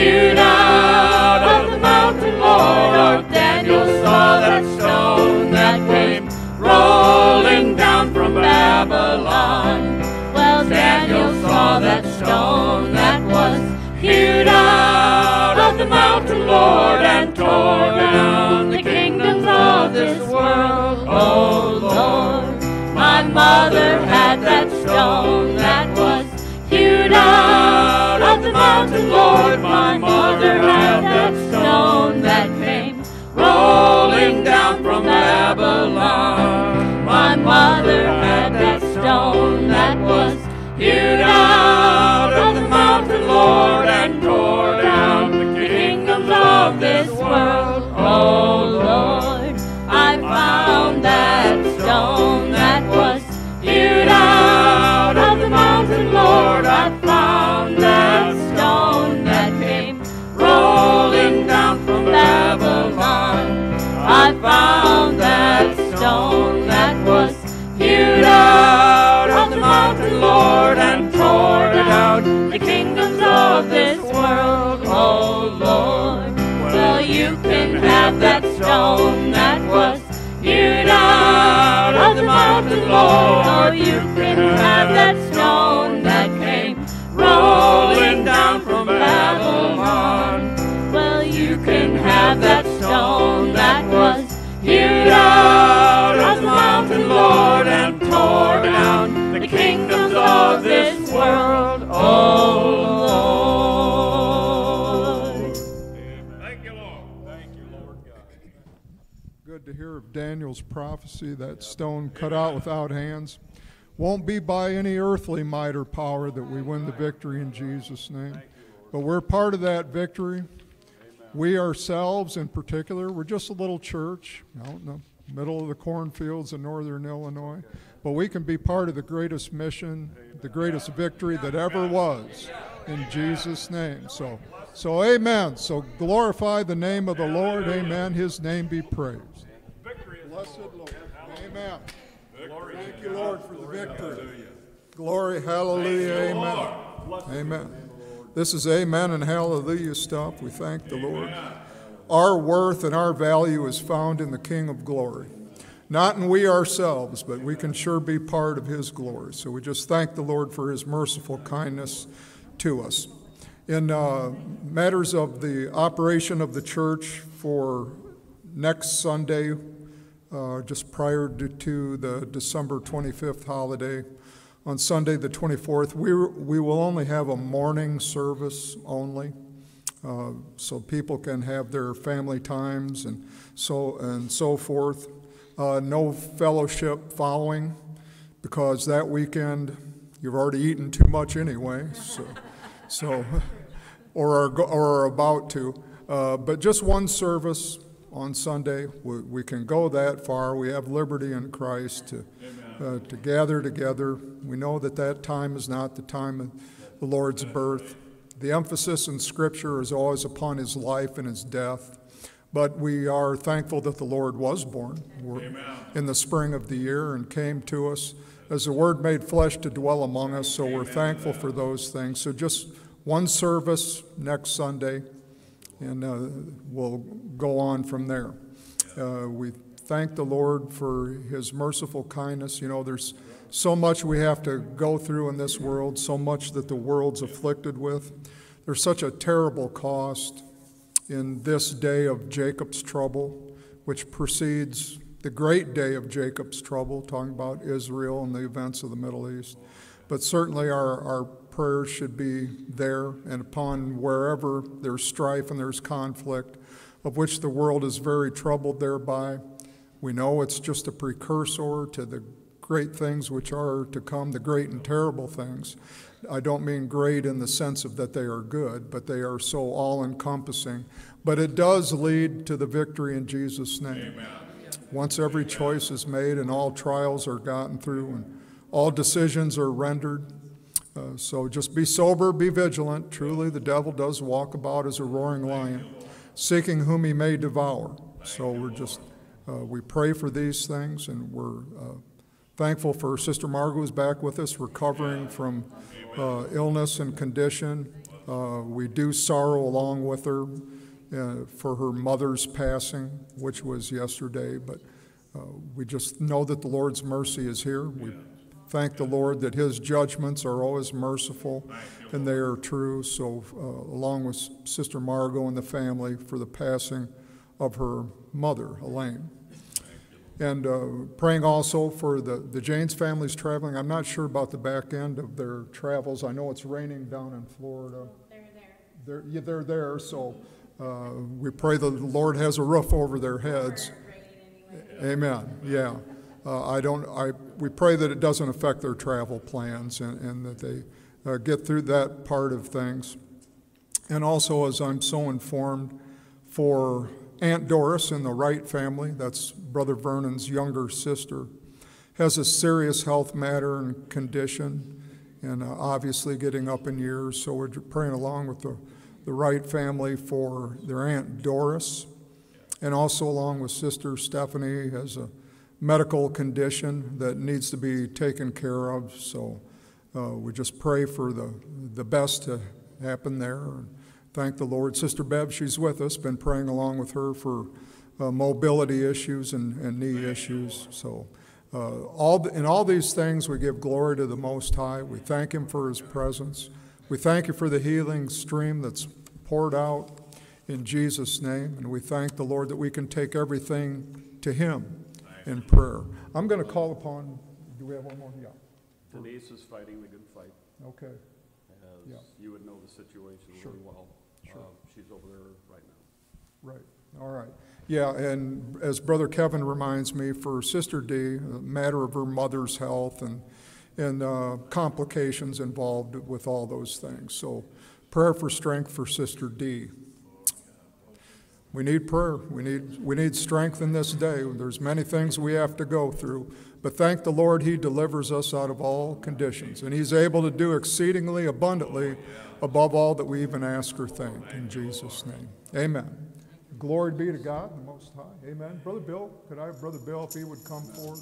out of the mountain, Lord. Daniel saw that stone that came rolling down from Babylon. Well, Daniel saw that stone that was hewed out of the mountain, Lord, and tore down the kingdoms of this world. Oh, Lord, my mother had that stone that of the Lord. My mother had that stone that came rolling down from Babylon. My mother had that stone that was hewed out of the mountain, Lord, and tore down the kingdoms of this world. Oh, Lord, I found that stone found that stone that was hewed out of the mountain, Lord, and tore down the kingdoms of this world. Oh, Lord, well, you can have that stone that was hewed out of the mountain, Lord. Oh, you can have that stone that came rolling down from Babylon. Well, you can have that stone that was hewed out of the mountain, Lord, and tore down the kingdoms of this world. Oh, Lord. Thank you, Lord. Thank you, Lord God. Good to hear of Daniel's prophecy, that stone cut out without hands. Won't be by any earthly might or power that we win the victory in Jesus' name. But we're part of that victory. We ourselves, in particular, we're just a little church out in the middle of the cornfields in northern Illinois. But we can be part of the greatest mission, the greatest victory that ever was in Jesus' name. So, so amen. So glorify the name of the Lord. Amen. His name be praised. Blessed Lord. Amen. Thank you, Lord, for the victory. Glory, hallelujah, amen. Amen. This is amen and hallelujah stuff. We thank the Lord. Our worth and our value is found in the King of glory. Not in we ourselves, but we can sure be part of his glory. So we just thank the Lord for his merciful kindness to us. In uh, matters of the operation of the church for next Sunday, uh, just prior to, to the December 25th holiday, on Sunday the 24th, we, we will only have a morning service only, uh, so people can have their family times and so and so forth. Uh, no fellowship following, because that weekend you've already eaten too much anyway. So, so or are, or are about to. Uh, but just one service on Sunday. We, we can go that far. We have liberty in Christ to, uh, to gather together. We know that that time is not the time of the Lord's birth. The emphasis in Scripture is always upon his life and his death. But we are thankful that the Lord was born in the spring of the year and came to us as the Word made flesh to dwell among us. So we're thankful for those things. So just one service next Sunday, and uh, we'll go on from there. Uh, we thank the Lord for His merciful kindness. You know, there's so much we have to go through in this world, so much that the world's afflicted with. There's such a terrible cost in this day of Jacob's trouble, which precedes the great day of Jacob's trouble, talking about Israel and the events of the Middle East. But certainly our, our prayers should be there and upon wherever there's strife and there's conflict, of which the world is very troubled thereby. We know it's just a precursor to the great things which are to come, the great and terrible things. I don't mean great in the sense of that they are good, but they are so all encompassing. But it does lead to the victory in Jesus' name. Once every choice is made and all trials are gotten through and all decisions are rendered. Uh, so just be sober, be vigilant. Truly, the devil does walk about as a roaring lion, seeking whom he may devour. So we're just, we pray for these things and we're uh, thankful for Sister Margot who's back with us, recovering from uh, illness and condition. Uh, we do sorrow along with her uh, for her mother's passing, which was yesterday, but uh, we just know that the Lord's mercy is here. We thank the Lord that His judgments are always merciful and they are true. So, uh, along with Sister Margot and the family for the passing of her mother, Elaine. And uh, praying also for the, the Janes families traveling. I'm not sure about the back end of their travels. I know it's raining down in Florida. They're there. They're, yeah, they're there, so uh, we pray that the Lord has a roof over their heads. Amen. Yeah. Uh, I don't. I. We pray that it doesn't affect their travel plans and, and that they uh, get through that part of things. And also, as I'm so informed, for Aunt Doris in the Wright family, that's Brother Vernon's younger sister, has a serious health matter and condition, and uh, obviously getting up in years. So we're praying along with the, the Wright family for their Aunt Doris, and also along with Sister Stephanie has a medical condition that needs to be taken care of. So uh, we just pray for the, the best to happen there. And thank the Lord. Sister Bev, she's with us, been praying along with her for uh, mobility issues and, and knee issues. So, uh, all in all these things, we give glory to the Most High. We thank Him for His presence. We thank you for the healing stream that's poured out in Jesus' name. And we thank the Lord that we can take everything to Him in prayer. I'm going to call upon, do we have one more? Yeah. Denise is fighting the good fight, Okay. as Yeah. you would know the situation Sure. really well. Sure. Uh, She's over there right now. Right, all right. Yeah, and as Brother Kevin reminds me, for Sister D, a matter of her mother's health and, and uh, complications involved with all those things. So prayer for strength for Sister D. We need prayer. We need, we need strength in this day. There's many things we have to go through. But thank the Lord, He delivers us out of all conditions. And He's able to do exceedingly abundantly above all that we even ask or think. In Jesus' name. Amen. Glory be to God, the Most High. Amen. Brother Bill, could I have Brother Bill, if he would come forward?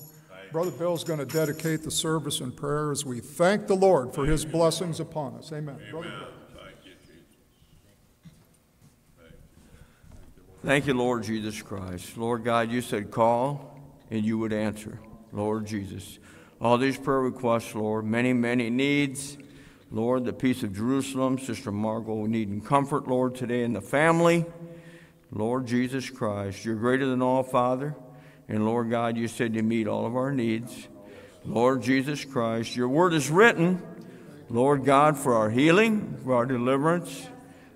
Brother Bill's going to dedicate the service in prayer as we thank the Lord for His blessings upon us. Amen. Brother Bill. Thank you, Jesus. Thank you, Lord Jesus Christ. Lord God, you said call and you would answer. Lord Jesus. All these prayer requests, Lord, many, many needs. Lord, the peace of Jerusalem, Sister Margot needing comfort, Lord, today in the family. Lord Jesus Christ, you're greater than all, Father. And Lord God, you said you meet all of our needs. Lord Jesus Christ, your word is written, Lord God, for our healing, for our deliverance.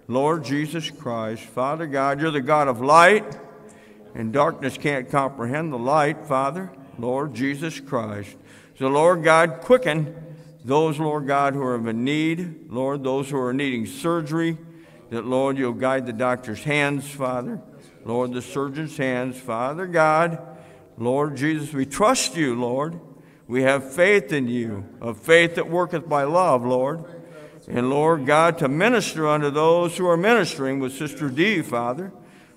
Lord Jesus Christ, Father God, you're the God of light, and darkness can't comprehend the light, Father. Lord Jesus Christ. So, Lord God, quicken those, Lord God, who are in need, Lord, those who are needing surgery, that, Lord, you'll guide the doctor's hands, Father. Lord, the surgeon's hands, Father God. Lord Jesus, we trust you, Lord. We have faith in you, a faith that worketh by love, Lord. And Lord God, to minister unto those who are ministering with Sister D, Father.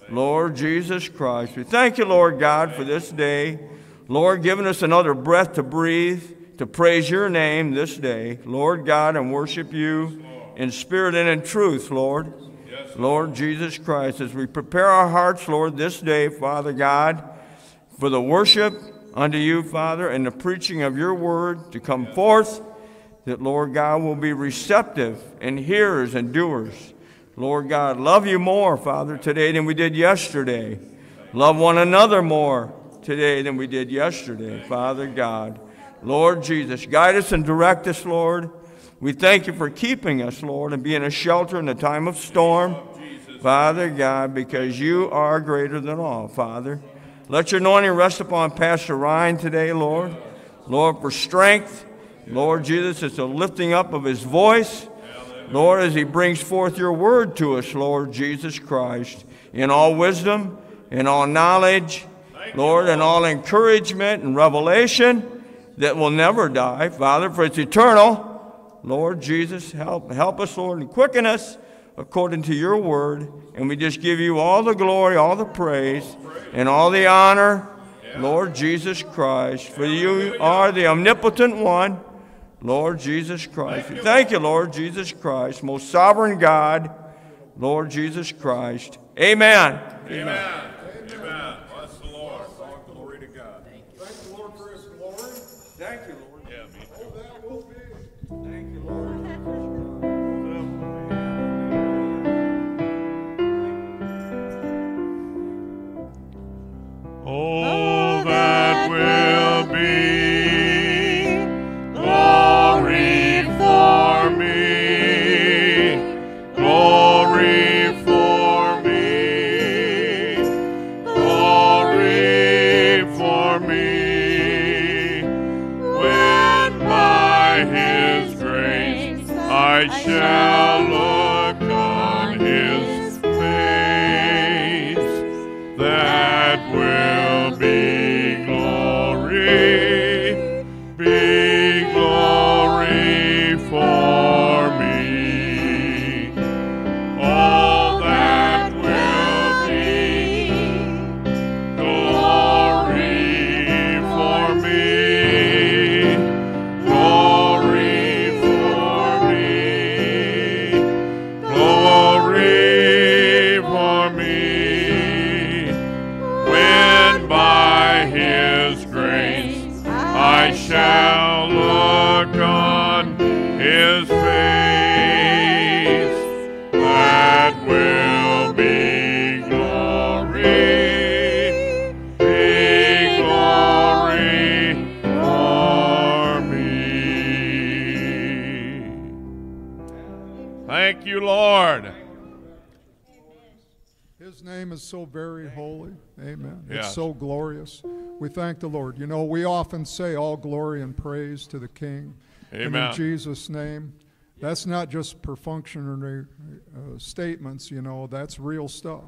Lord Jesus Christ. We thank you, Lord God, for this day. Lord, giving us another breath to breathe, to praise your name this day. Lord God, and worship you in spirit and in truth, Lord. Lord Jesus Christ, as we prepare our hearts, Lord, this day, Father God, for the worship unto you, Father, and the preaching of your word to come forth, that, Lord God, will be receptive and hearers and doers. Lord God, love you more, Father, today than we did yesterday. Love one another more today than we did yesterday, Father God. Lord Jesus, guide us and direct us, Lord. We thank you for keeping us, Lord, and being a shelter in the time of storm, Father God, because you are greater than all, Father. Let your anointing rest upon Pastor Ryan today, Lord. Lord, for strength. Lord Jesus, it's a lifting up of his voice. Lord, as he brings forth your word to us, Lord Jesus Christ, in all wisdom, in all knowledge, Lord, and all encouragement and revelation that will never die, Father, for it's eternal. Lord Jesus, help, help us, Lord, and quicken us according to your word. And we just give you all the glory, all the praise, and all the honor, Lord Jesus Christ, for you are the omnipotent one. Lord Jesus Christ. Thank you, Lord Jesus Christ, most sovereign God, Lord Jesus Christ. Amen. Amen. Amen. Amen. It's so glorious. We thank the Lord. You know, we often say all glory and praise to the King. And Amen. in Jesus' name. That's not just perfunctory uh, statements, you know, that's real stuff.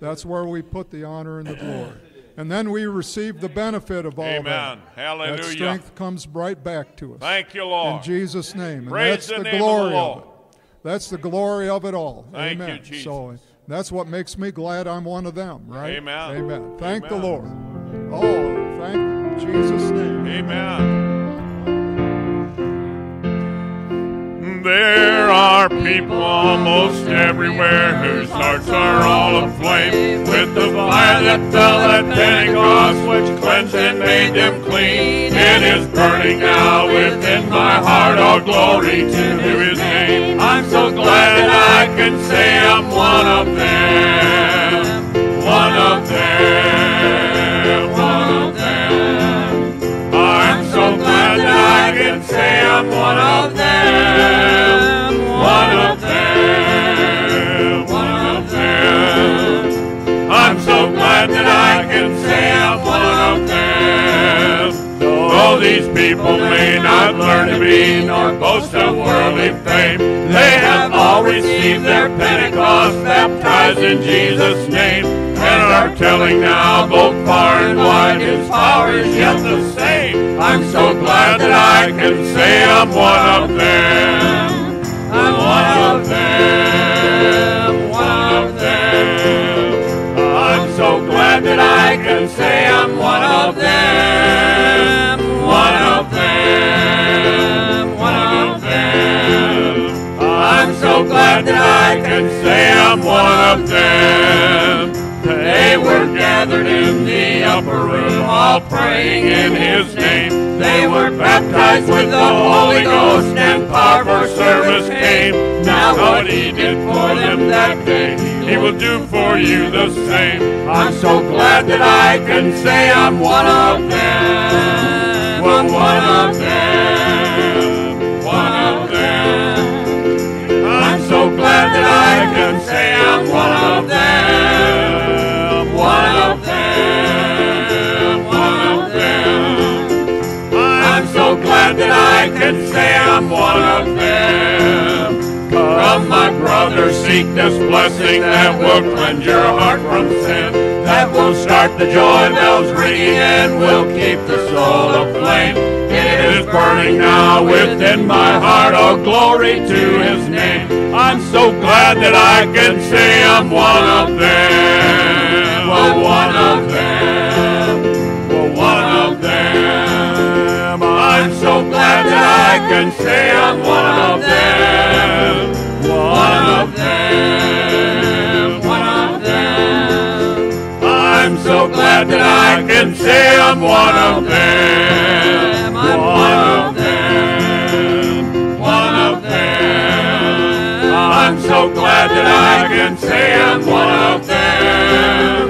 That's where we put the honor and the glory. And then we receive the benefit of all Amen. that. Hallelujah. That strength comes right back to us. Thank you, Lord. In Jesus' name. And Praise that's the the, of glory Lord. of it. That's the glory of it all. Thank you, Amen. Jesus. So that's what makes me glad I'm one of them, right? Amen. Amen. Thank the Lord. Oh, thank Jesus' name. Amen. There are people almost everywhere whose hearts are all aflame with the fire that fell at Pentecost, which cleansed and made them clean. It is burning now within my heart. All glory to His name. I'm so glad that I can say I'm one of them. One of them. One of them. I'm so glad that I can say I'm one of them. One of them. One of them. I'm so glad that I can say I'm one of them. Though these people may not learn to be nor boast of worldly fame, they have all received their Pentecost, baptized in Jesus' name, and are telling now both far and wide His power is yet the same. I'm so glad that I can say I'm one of them. I'm one of them. One of them. I'm so glad that I can say I'm one of them. Can say I'm one of them. They were gathered in the upper room, all praying in His name. They were baptized with the Holy Ghost, and power for service came. Now what He did for them that day, He will do for you the same. I'm so glad that I can say I'm one of them. Well, one of them. That I can say I'm one of them. One of them. One of them. I'm so glad that I can say I'm one of them. Come, my brother, seek this blessing that will cleanse your heart from sin. That will start the joy bells ringing and will keep the soul aflame. Is burning now within my heart. Oh, glory to His name. I'm so glad that I can say I'm one of them. Oh, one of them. Oh, one of them. I'm so glad that I can say I'm one of them. One of them. One of them. I'm so glad that I can say I'm one of them. So glad that I can say I'm one of them.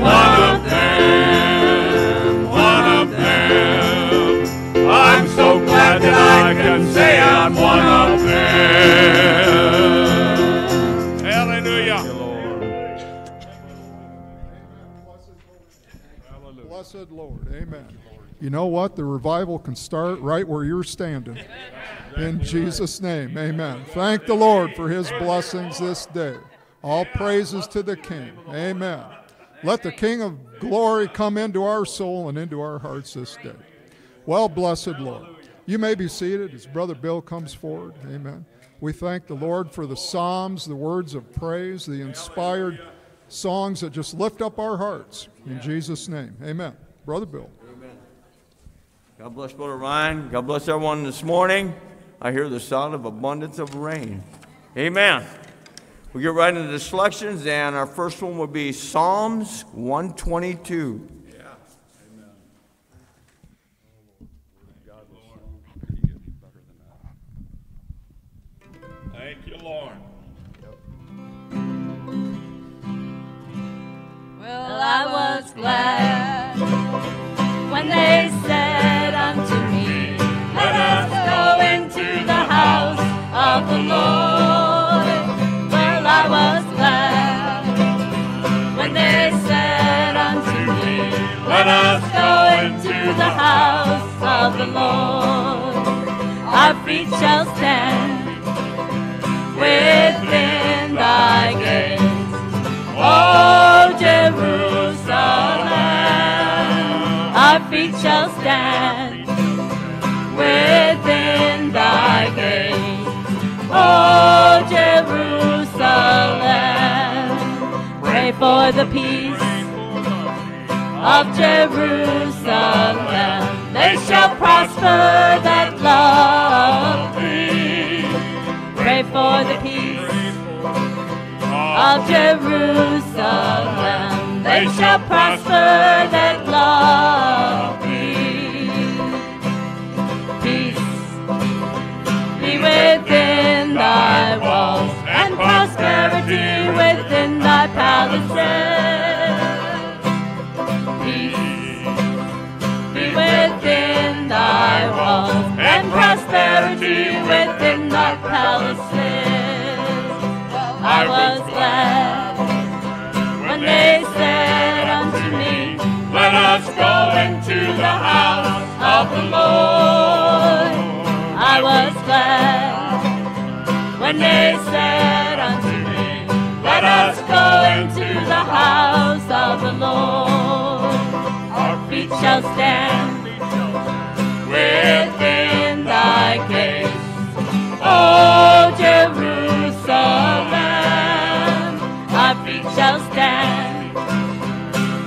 One of them. One of them. I'm so glad that I can say I'm one of them. Hallelujah. Blessed Lord. Amen. You know what? The revival can start right where you're standing. In Jesus' name. Amen. Thank the Lord for his blessings this day. All praises to the King. Amen. Let the King of glory come into our soul and into our hearts this day. Well, blessed Lord. You may be seated as Brother Bill comes forward. Amen. We thank the Lord for the Psalms, the words of praise, the inspired songs that just lift up our hearts. In Jesus' name. Amen. Brother Bill. Amen. God bless Brother Ryan. God bless everyone this morning. I hear the sound of abundance of rain. Amen. We get right into the selections, and our first one will be Psalms 122. Thank you, Lord. Well, I was glad when they said house of the Lord. Well, I was glad when they said unto me, Let us go into the house of the Lord. Our feet shall stand within thy gates. O Jerusalem, our feet shall stand thy. O Jerusalem, pray for the peace of Jerusalem. They shall prosper that love thee. Pray for the peace of Jerusalem. They shall prosper that love within thy walls, and prosperity within thy palaces. I was glad when they said unto me, Let us go into the house of the Lord. I was glad when they said Let us go into the house of the Lord. Our feet shall stand within thy gates. O Jerusalem, our feet shall stand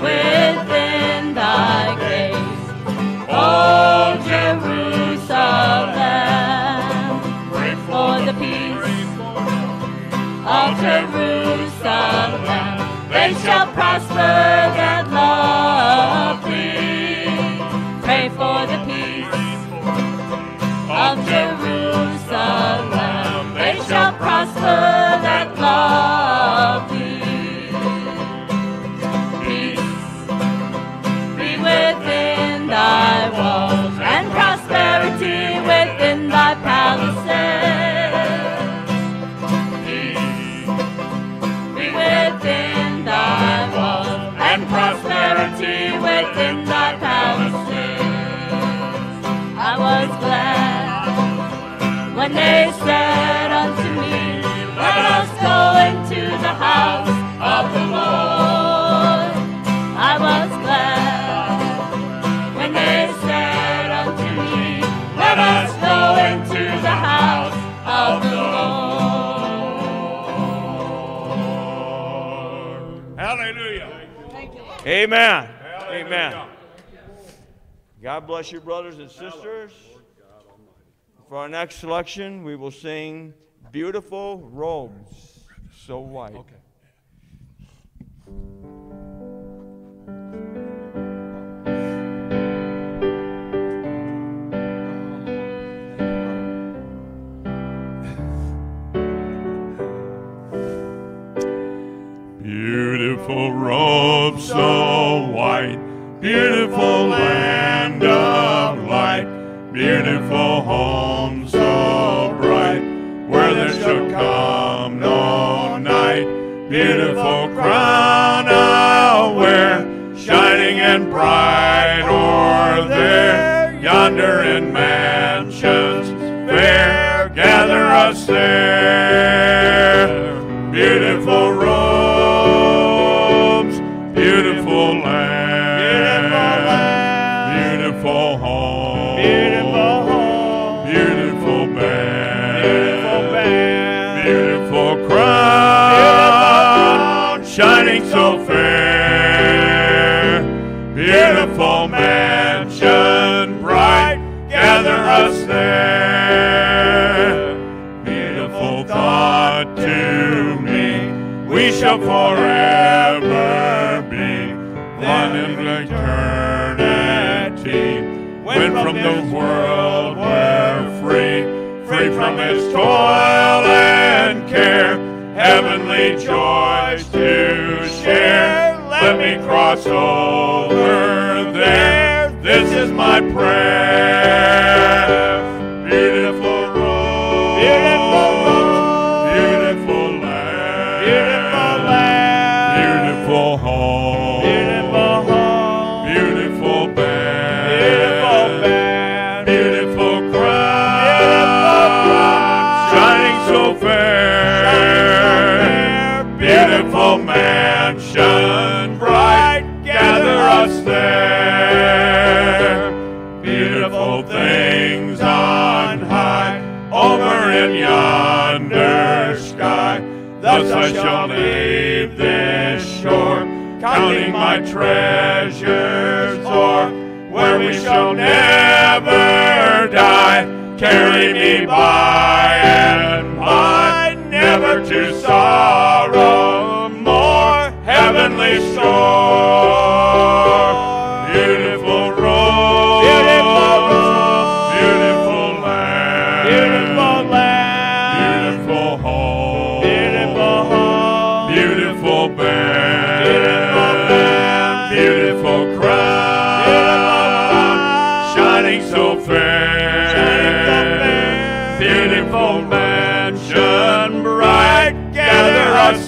within thy gates. O Jerusalem, pray for the peace of Jerusalem. Shall prosper when they said unto me, Let us go into the house of the Lord. I was glad when they said unto me, Let us go into the house of the Lord. Hallelujah. Amen. Amen. God bless you, brothers and sisters. For our next selection, we will sing Beautiful Robes, So White. Okay. Beautiful robes so white, beautiful land of light, beautiful home so bright, where there shall come no night. Beautiful crown I'll wear, shining and bright o'er there, yonder in mansions fair, gather us there. Beautiful robes, beautiful land, beautiful home, shall forever be one in eternity. When from the world we're free, free from its toil and care, heavenly joys to share. Let me cross over there. This is my prayer. I shall leave this shore, counting my treasures o'er, where we shall never die. Carry me by and by, never to sorrow more. Heavenly shore,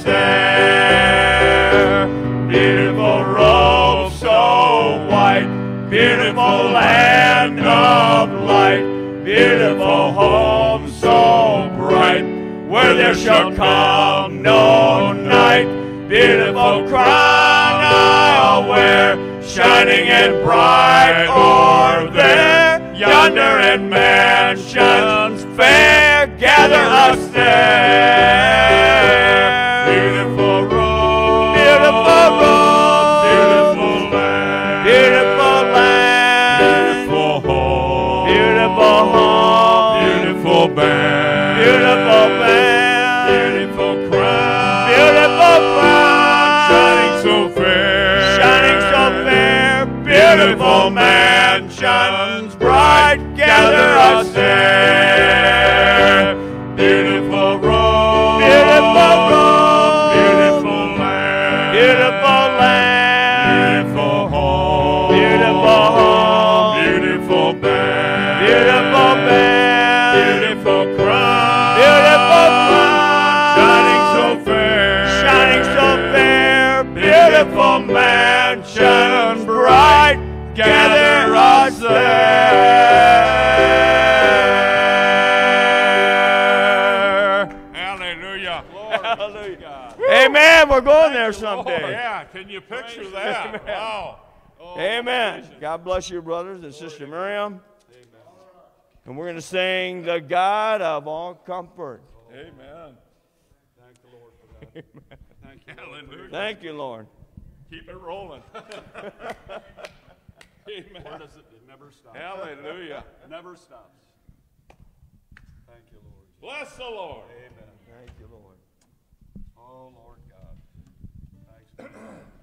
there, beautiful so white, beautiful land of light, beautiful so bright, where there shall come no night, beautiful crown I'll wear, shining and bright o'er there, yonder in mansions fair, gather us there. Gather us there. Beautiful road, Beautiful road, beautiful land, beautiful land, beautiful home, beautiful home, beautiful band, beautiful band, beautiful crown, beautiful crown, shining so fair, shining so fair, beautiful mansions bright, gather us there. Hallelujah. Hallelujah. Amen. We're going there someday. Yeah, can you picture that? Wow. Oh, Amen. God bless you, brothers and Sister Miriam. Amen. And we're going to sing the God of all comfort. Amen. Thank the Lord for that. Amen. Thank you. Hallelujah. Thank you, Lord. Keep it rolling. Where does it, it never stops. Hallelujah. Never stops. Bless the Lord. Amen. Thank you, Lord. Oh, Lord God. Thanks.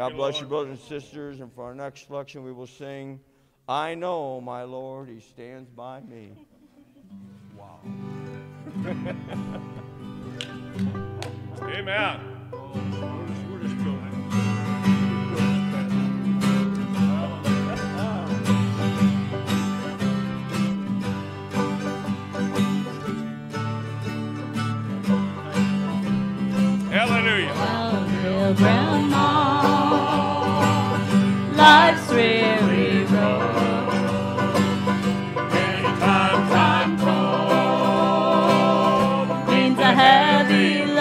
God bless you, brothers and sisters. And for our next selection, we will sing, I Know My Lord, He Stands By Me. wow. Amen. Hallelujah. Downhill, Grandma. Life's weary road. Many times I'm. Means a heavy load.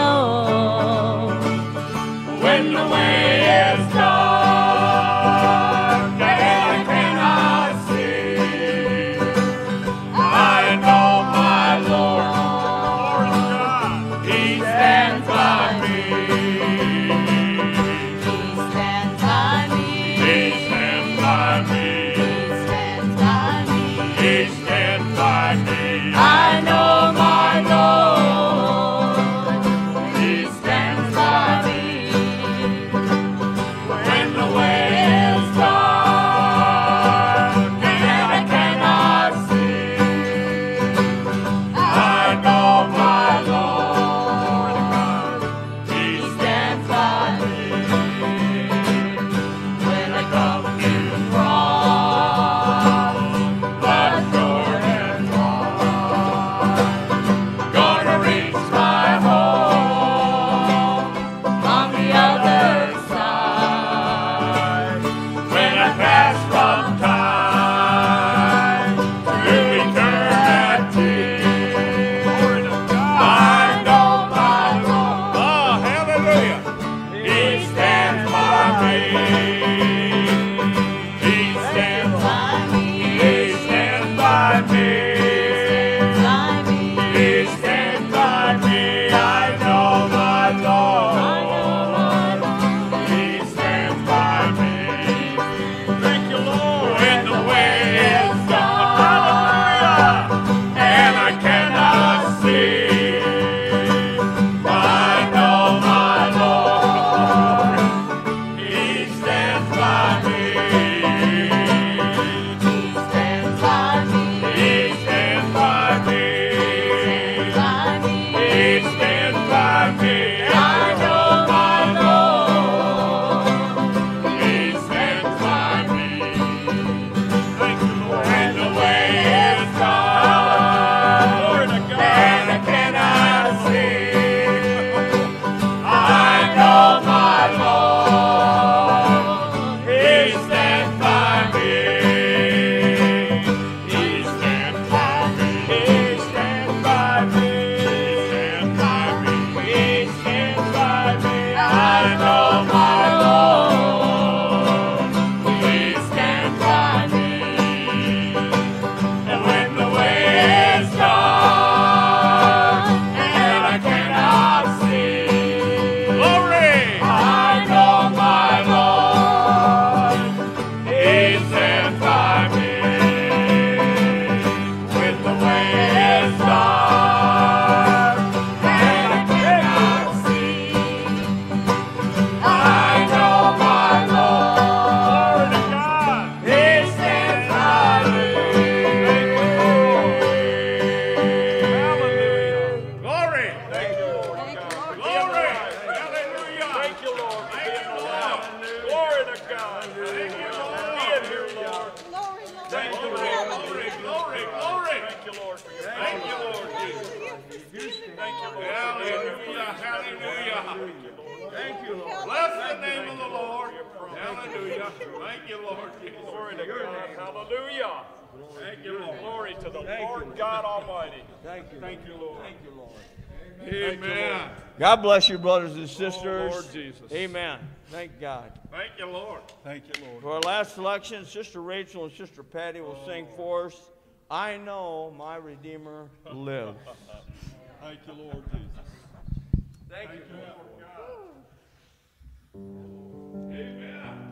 you, brothers and sisters. Oh, Lord Jesus. Amen. Thank God. Thank you, Lord. Thank you, Lord. For our last selection, Sister Rachel and Sister Patty will oh, sing for us. I know my Redeemer lives. Thank you, Lord Jesus. Thank, Thank you, Lord God. Amen.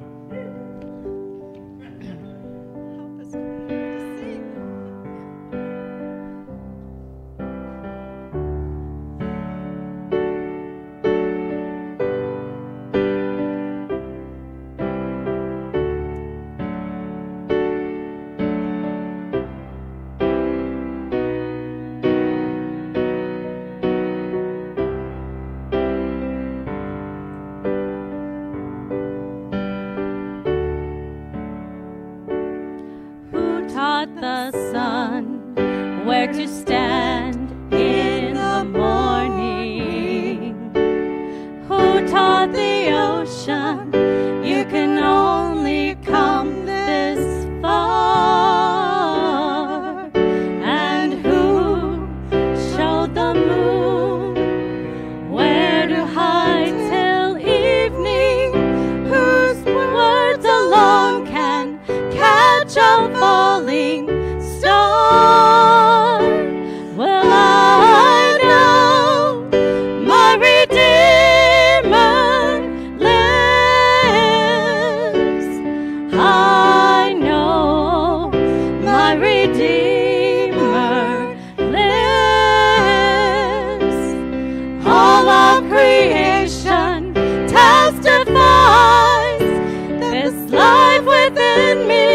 Help us. me.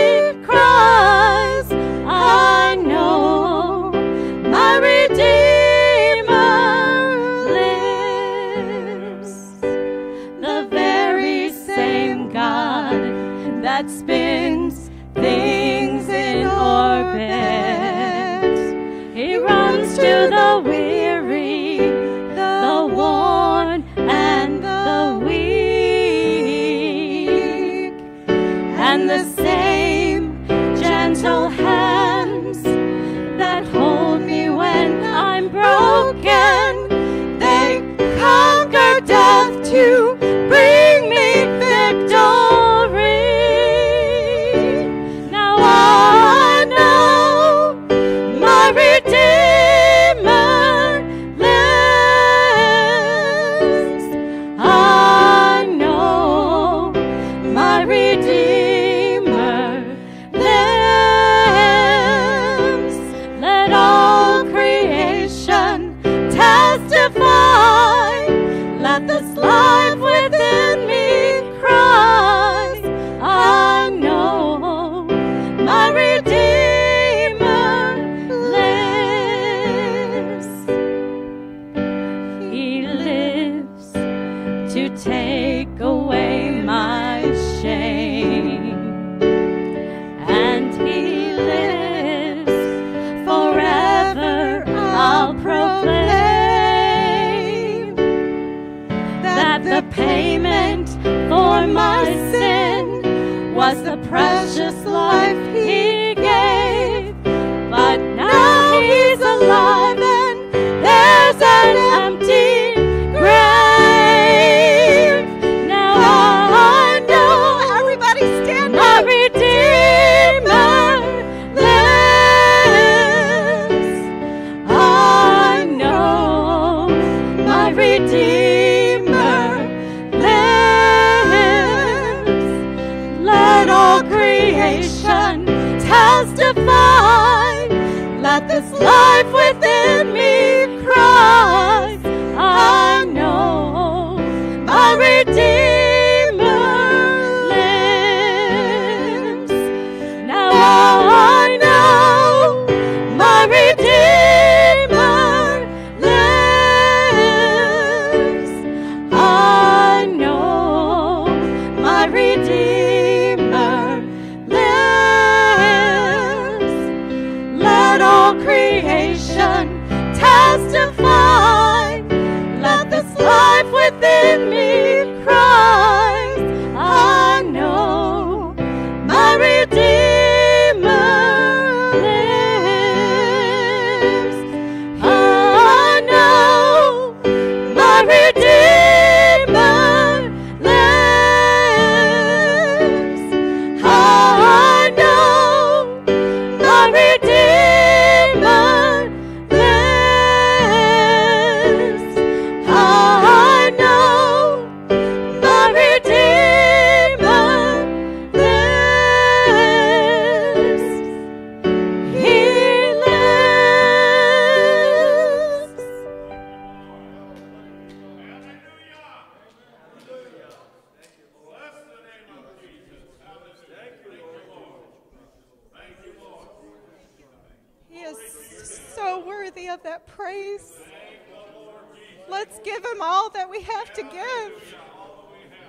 Let's give him all that we have to give.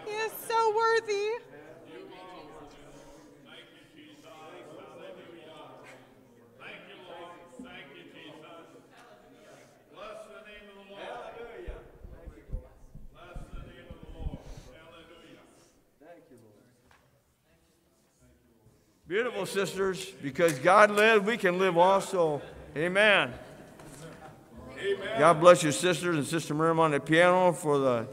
He is so worthy. Beautiful sisters, because God lived, we can live also. Amen. God bless your sisters, and Sister Miriam on the piano for the.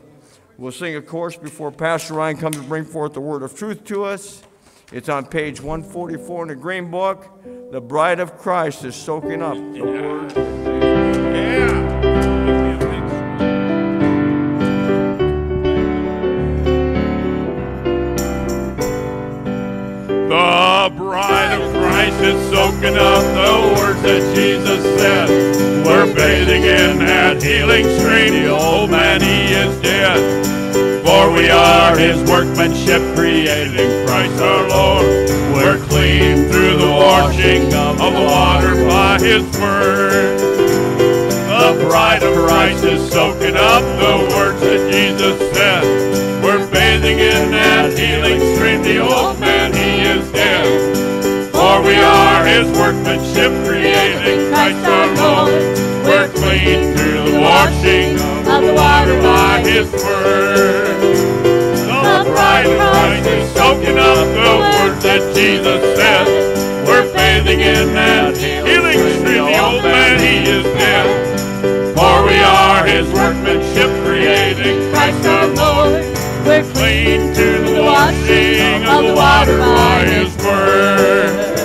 We'll sing a chorus before Pastor Ryan comes to bring forth the word of truth to us. It's on page 144 in the Green Book. The bride of Christ is soaking up the word. Soaking up the words that Jesus said. We're bathing in that healing stream. The old man, he is dead. For we are his workmanship created in Christ our Lord. We're clean through the washing of the water by his word. The bride of Christ is soaking up the words that Jesus said. We're bathing in that healing stream. The old man, we are his workmanship created in Christ our Lord. We're clean through the washing of the water by his word. The bride of Christ is soaking up the words that Jesus said. We're bathing in that healing stream. The old man, he is dead. For we are his workmanship created in Christ our Lord. We're clean to the washing of the water by his word.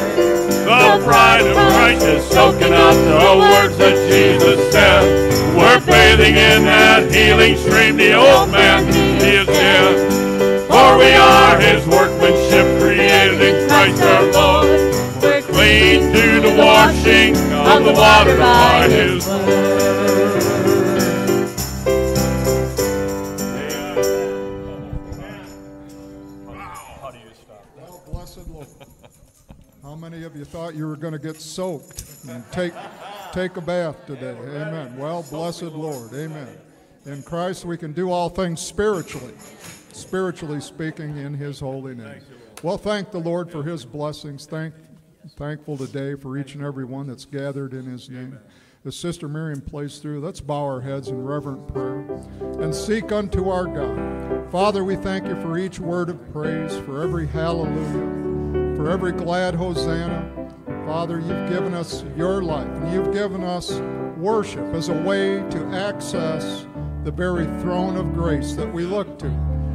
The bride of is soaking up the words that Jesus said. We're bathing in that healing stream. The old man, he is dead. For we are his workmanship created in Christ our Lord. We're clean through the washing of the water by his word. Of you thought you were going to get soaked and take, take a bath today? Amen. Well, blessed Lord. Amen. In Christ, we can do all things spiritually, spiritually speaking, in His holy name. Well, thank the Lord for His blessings. Thank, thankful today for each and every one that's gathered in His name. As Sister Miriam plays through, let's bow our heads in reverent prayer and seek unto our God. Father, we thank you for each word of praise, for every hallelujah, for every glad hosanna. Father, you've given us your life, and you've given us worship as a way to access the very throne of grace that we look to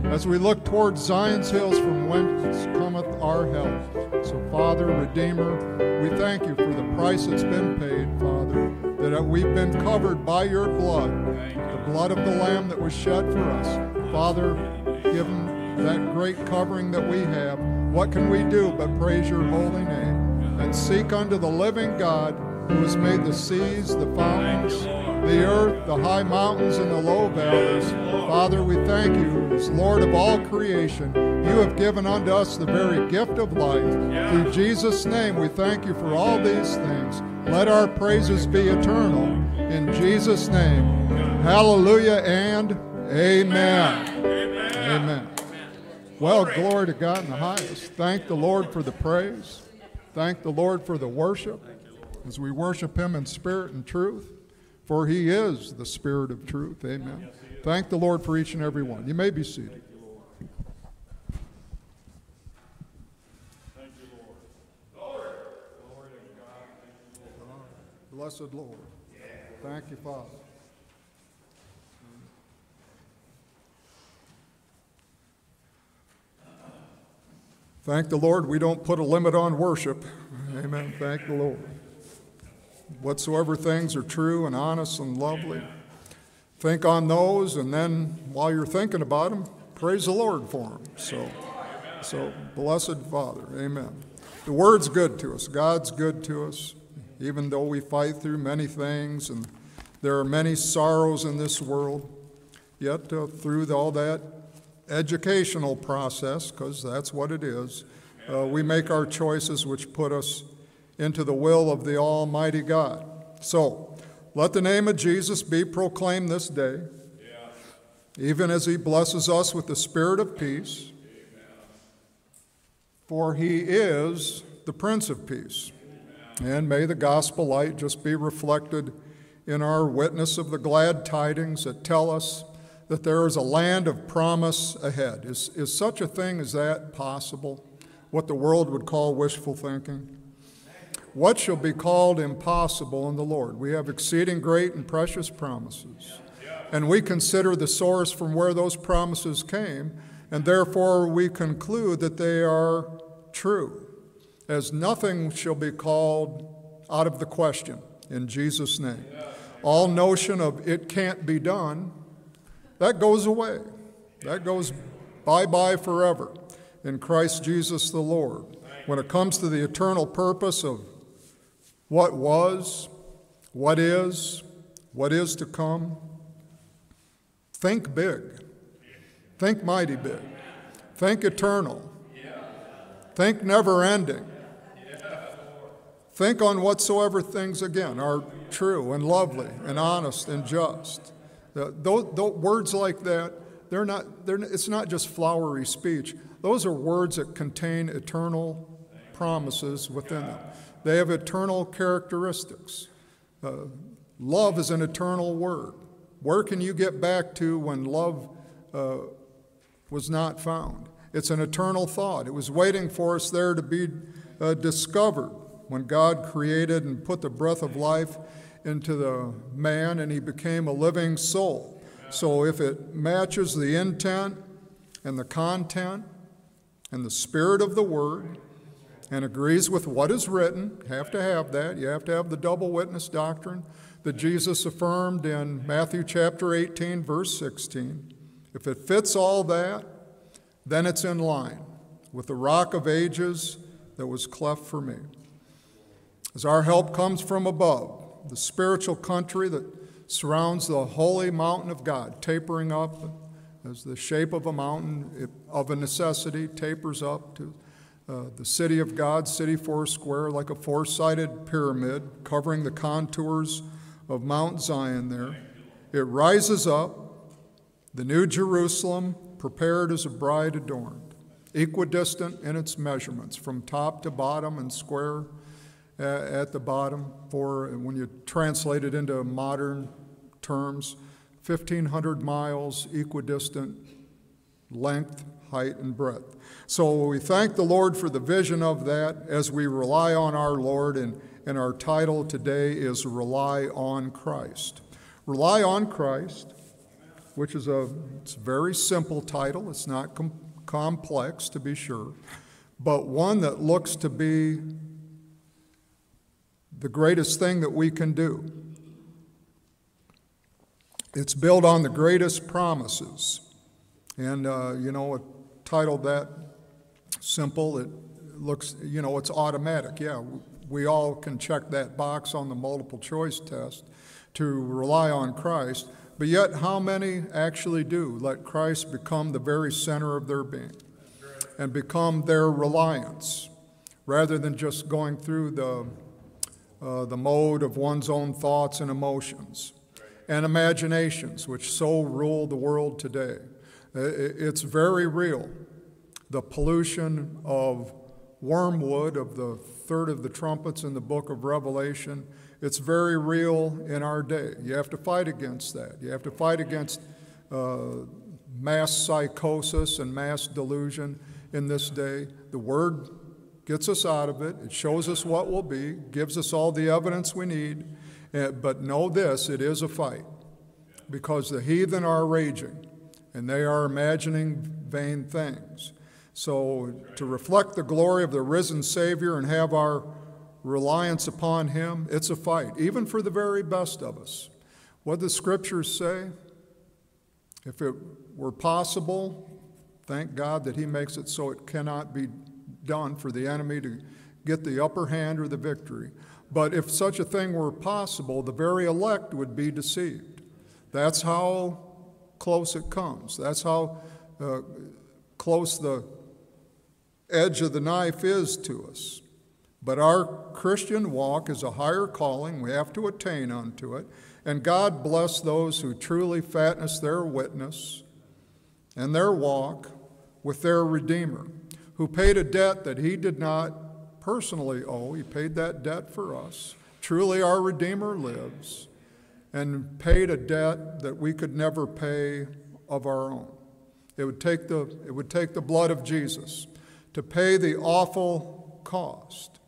as we look towards Zion's hills from whence cometh our help. So, Father, Redeemer, we thank you for the price that's been paid, Father, that uh, we've been covered by your blood, the blood of the Lamb that was shed for us. Father, given that great covering that we have, what can we do but praise your holy name and seek unto the living God who has made the seas, the fountains, the earth, the high mountains, and the low valleys. Father, we thank you as Lord of all creation. You have given unto us the very gift of life. Through Jesus' name, we thank you for all these things. Let our praises be eternal. In Jesus' name, hallelujah and amen. Amen. Well, glory to God in the highest. Thank the Lord for the praise. Thank the Lord for the worship as we worship Him in spirit and truth, for He is the Spirit of truth. Amen. Thank the Lord for each and every one. You may be seated. Thank you, Lord. Glory. Blessed Lord. Thank you, Father. Thank the Lord, we don't put a limit on worship. Amen. Thank the Lord. Whatsoever things are true and honest and lovely, think on those, and then while you're thinking about them, praise the Lord for them. So, so blessed Father, Amen. The Word's good to us. God's good to us, even though we fight through many things and there are many sorrows in this world. Yet uh, through all that educational process, because that's what it is, uh, we make our choices which put us into the will of the Almighty God. So, Let the name of Jesus be proclaimed this day, even as he blesses us with the spirit of peace. For he is the Prince of Peace. And may the gospel light just be reflected in our witness of the glad tidings that tell us that there is a land of promise ahead. Is, is such a thing as that possible? What the world would call wishful thinking? What shall be called impossible in the Lord? We have exceeding great and precious promises. And we consider the source from where those promises came, and therefore we conclude that they are true, as nothing shall be called out of the question in Jesus' name. All notion of it can't be done, that goes away. That goes bye bye forever in Christ Jesus the Lord. When it comes to the eternal purpose of what was, what is, what is to come, think big. Think mighty big. Think eternal. Think never ending. Think on whatsoever things, again, are true and lovely and honest and just. Those, those words like that, they're not, they're, it's not just flowery speech. Those are words that contain eternal promises within them. They have eternal characteristics. Uh, love is an eternal word. Where can you get back to when love uh, was not found? It's an eternal thought. It was waiting for us there to be uh, discovered when God created and put the breath of life into the man and he became a living soul. So if it matches the intent and the content and the spirit of the word and agrees with what is written, have to have that. You have to have the double witness doctrine that Jesus affirmed in Matthew chapter 18 verse 16. If it fits all that, then it's in line with the rock of ages that was cleft for me. As our help comes from above, the spiritual country that surrounds the holy mountain of God, tapering up as the shape of a mountain it, of a necessity tapers up to uh, the city of God, city four square, like a four sided pyramid covering the contours of Mount Zion there. It rises up, the new Jerusalem, prepared as a bride adorned, equidistant in its measurements, from top to bottom and square at the bottom for when you translate it into modern terms 1500 miles equidistant length height and breadth. So we thank the lord for the vision of that as we rely on our lord and, and our title today is rely on christ. Rely on christ which is a it's a very simple title. It's not com- complex to be sure but one that looks to be the greatest thing that we can do. It's built on the greatest promises. And, uh, you know, it titled that simple. It looks, you know, it's automatic. Yeah, we all can check that box on the multiple choice test to rely on Christ. But yet, how many actually do let Christ become the very center of their being and become their reliance rather than just going through the uh, the mode of one's own thoughts and emotions and imaginations, which so rule the world today. It's very real. The pollution of wormwood, of the third of the trumpets in the book of Revelation, it's very real in our day. You have to fight against that. You have to fight against uh, mass psychosis and mass delusion in this day. The Word gets us out of it, it shows us what will be, gives us all the evidence we need. Eh, but know this it is a fight because the heathen are raging and they are imagining vain things. So, to reflect the glory of the risen Savior and have our reliance upon Him, it's a fight, even for the very best of us. What the scriptures say, if it were possible, thank God that He makes it so it cannot be done for the enemy to get the upper hand or the victory. But if such a thing were possible, the very elect would be deceived. That's how close it comes. That's how uh, close the edge of the knife is to us. But our Christian walk is a higher calling. We have to attain unto it. And God bless those who truly fatness their witness and their walk with their Redeemer, who paid a debt that he did not personally owe. He paid that debt for us. Truly, our Redeemer lives and paid a debt that we could never pay of our own. It would take the, it would take the blood of Jesus to pay the awful cost.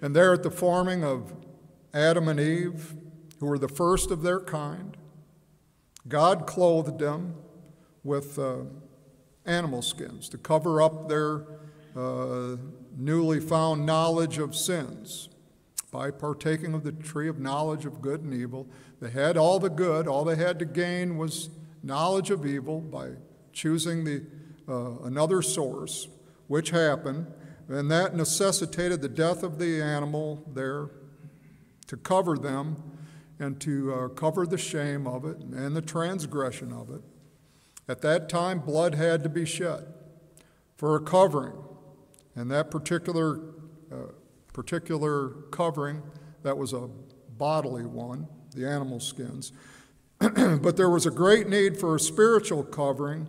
And there at the forming of Adam and Eve, who were the first of their kind, God clothed them with uh, animal skins to cover up their uh, newly found knowledge of sins by partaking of the tree of knowledge of good and evil. They had all the good, all they had to gain was knowledge of evil by choosing the, uh, another source, which happened, and that necessitated the death of the animal there to cover them and to uh, cover the shame of it and the transgression of it. At that time, blood had to be shed for a covering, and that particular uh, particular covering that was a bodily one, the animal skins. but there was a great need for a spiritual covering,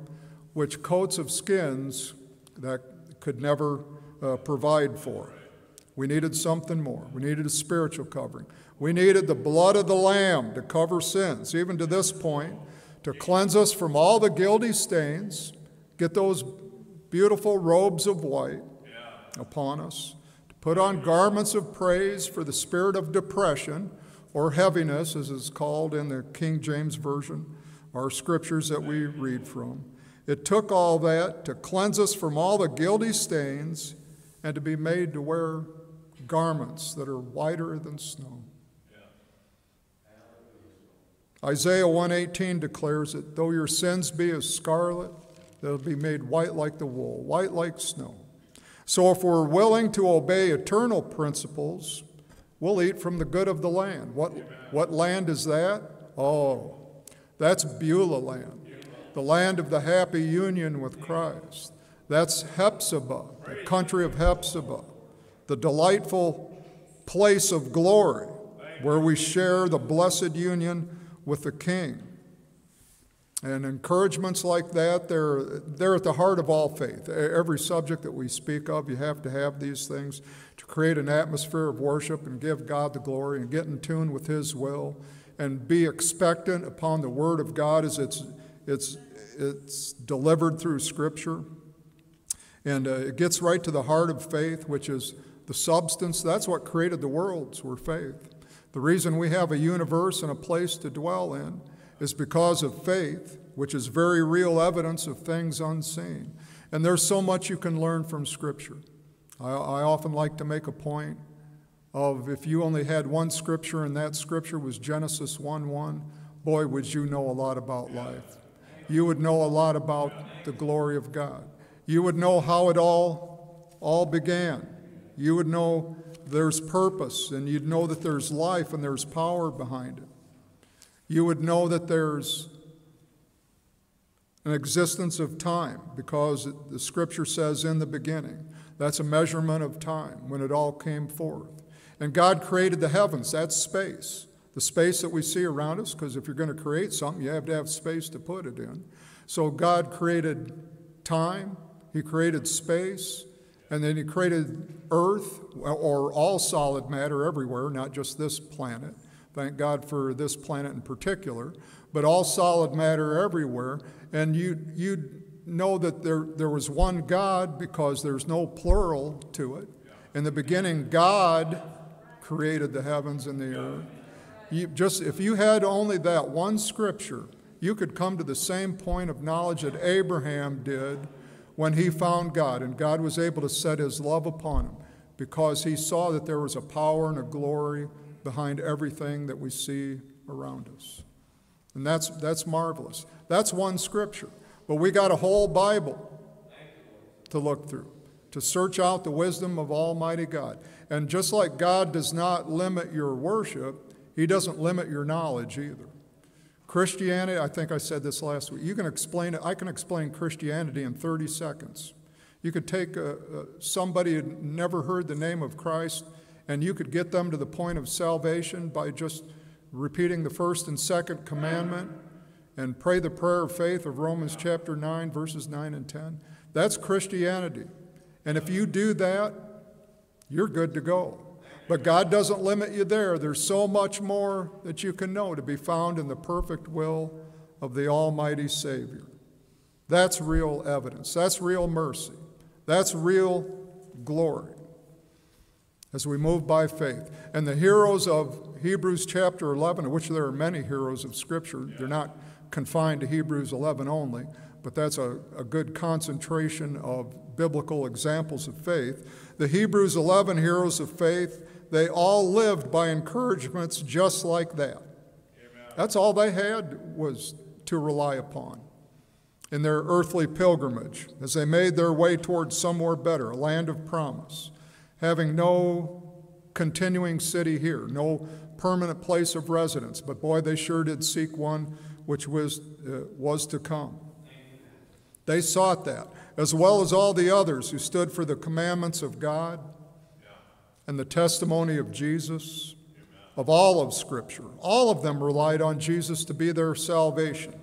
which coats of skins that could never uh, provide for. We needed something more. We needed a spiritual covering. We needed the blood of the Lamb to cover sins, even to this point, to cleanse us from all the guilty stains, get those beautiful robes of white upon us, to Put on garments of praise for the spirit of depression or heaviness, as is called in the King James Version, our scriptures that we read from. It took all that to cleanse us from all the guilty stains and to be made to wear garments that are whiter than snow. Isaiah 118 declares that though your sins be as scarlet, they'll be made white like the wool, white like snow. So, if we're willing to obey eternal principles, we'll eat from the good of the land. What, what land is that? Oh, that's Beulah land, the land of the happy union with Christ. That's Hephzibah, the country of Hephzibah, the delightful place of glory where we share the blessed union with the King. And encouragements like that, they're, they're at the heart of all faith. Every subject that we speak of, you have to have these things to create an atmosphere of worship and give God the glory and get in tune with His will and be expectant upon the Word of God as it's, it's, it's delivered through Scripture. And uh, it gets right to the heart of faith, which is the substance. That's what created the worlds, were faith. The reason we have a universe and a place to dwell in is because of faith, which is very real evidence of things unseen. And there's so much you can learn from Scripture. I, I often like to make a point of if you only had one Scripture and that Scripture was Genesis 1 1, boy, would you know a lot about life. You would know a lot about the glory of God. You would know how it all, all began. You would know there's purpose, and you'd know that there's life and there's power behind it you would know that there's an existence of time because the scripture says in the beginning. That's a measurement of time when it all came forth. And God created the heavens, that's space. The space that we see around us, because if you're going to create something, you have to have space to put it in. So God created time, He created space, and then He created earth, or all solid matter everywhere, not just this planet. Thank God for this planet in particular, but all solid matter everywhere. And you, you know that there, there was one God because there's no plural to it. In the beginning, God created the heavens and the earth. You just if you had only that one scripture, you could come to the same point of knowledge that Abraham did when he found God, and God was able to set his love upon him because he saw that there was a power and a glory behind everything that we see around us. And that's, that's marvelous. That's one scripture. But we got a whole Bible to look through, to search out the wisdom of Almighty God. And just like God does not limit your worship, He doesn't limit your knowledge either. Christianity, I think I said this last week, you can explain it, I can explain Christianity in 30 seconds. You could take a, a, somebody who never heard the name of Christ and you could get them to the point of salvation by just repeating the first and second commandment and pray the prayer of faith of Romans chapter 9, verses 9 and 10. That's Christianity. And if you do that, you're good to go. But God doesn't limit you there. There's so much more that you can know to be found in the perfect will of the Almighty Savior. That's real evidence. That's real mercy. That's real glory as we move by faith. And the heroes of Hebrews chapter 11, of which there are many heroes of Scripture, they're not confined to Hebrews 11 only, but that's a, a good concentration of biblical examples of faith. The Hebrews 11 heroes of faith, they all lived by encouragements just like that. Amen. That's all they had was to rely upon in their earthly pilgrimage as they made their way towards somewhere better, a land of promise having no continuing city here, no permanent place of residence. But boy, they sure did seek one which was, uh, was to come. They sought that, as well as all the others who stood for the commandments of God and the testimony of Jesus, of all of Scripture. All of them relied on Jesus to be their salvation.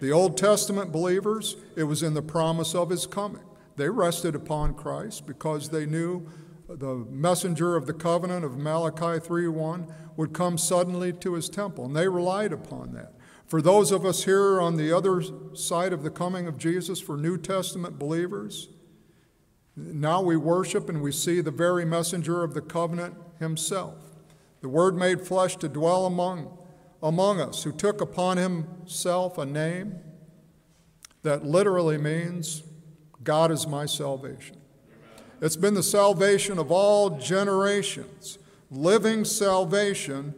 The Old Testament believers, it was in the promise of his coming. They rested upon Christ because they knew the messenger of the covenant of Malachi 3:1 would come suddenly to his temple, and they relied upon that. For those of us here on the other side of the coming of Jesus, for New Testament believers, now we worship and we see the very messenger of the covenant himself, the Word made flesh to dwell among, among us, who took upon himself a name that literally means God is my salvation. It's been the salvation of all generations. Living salvation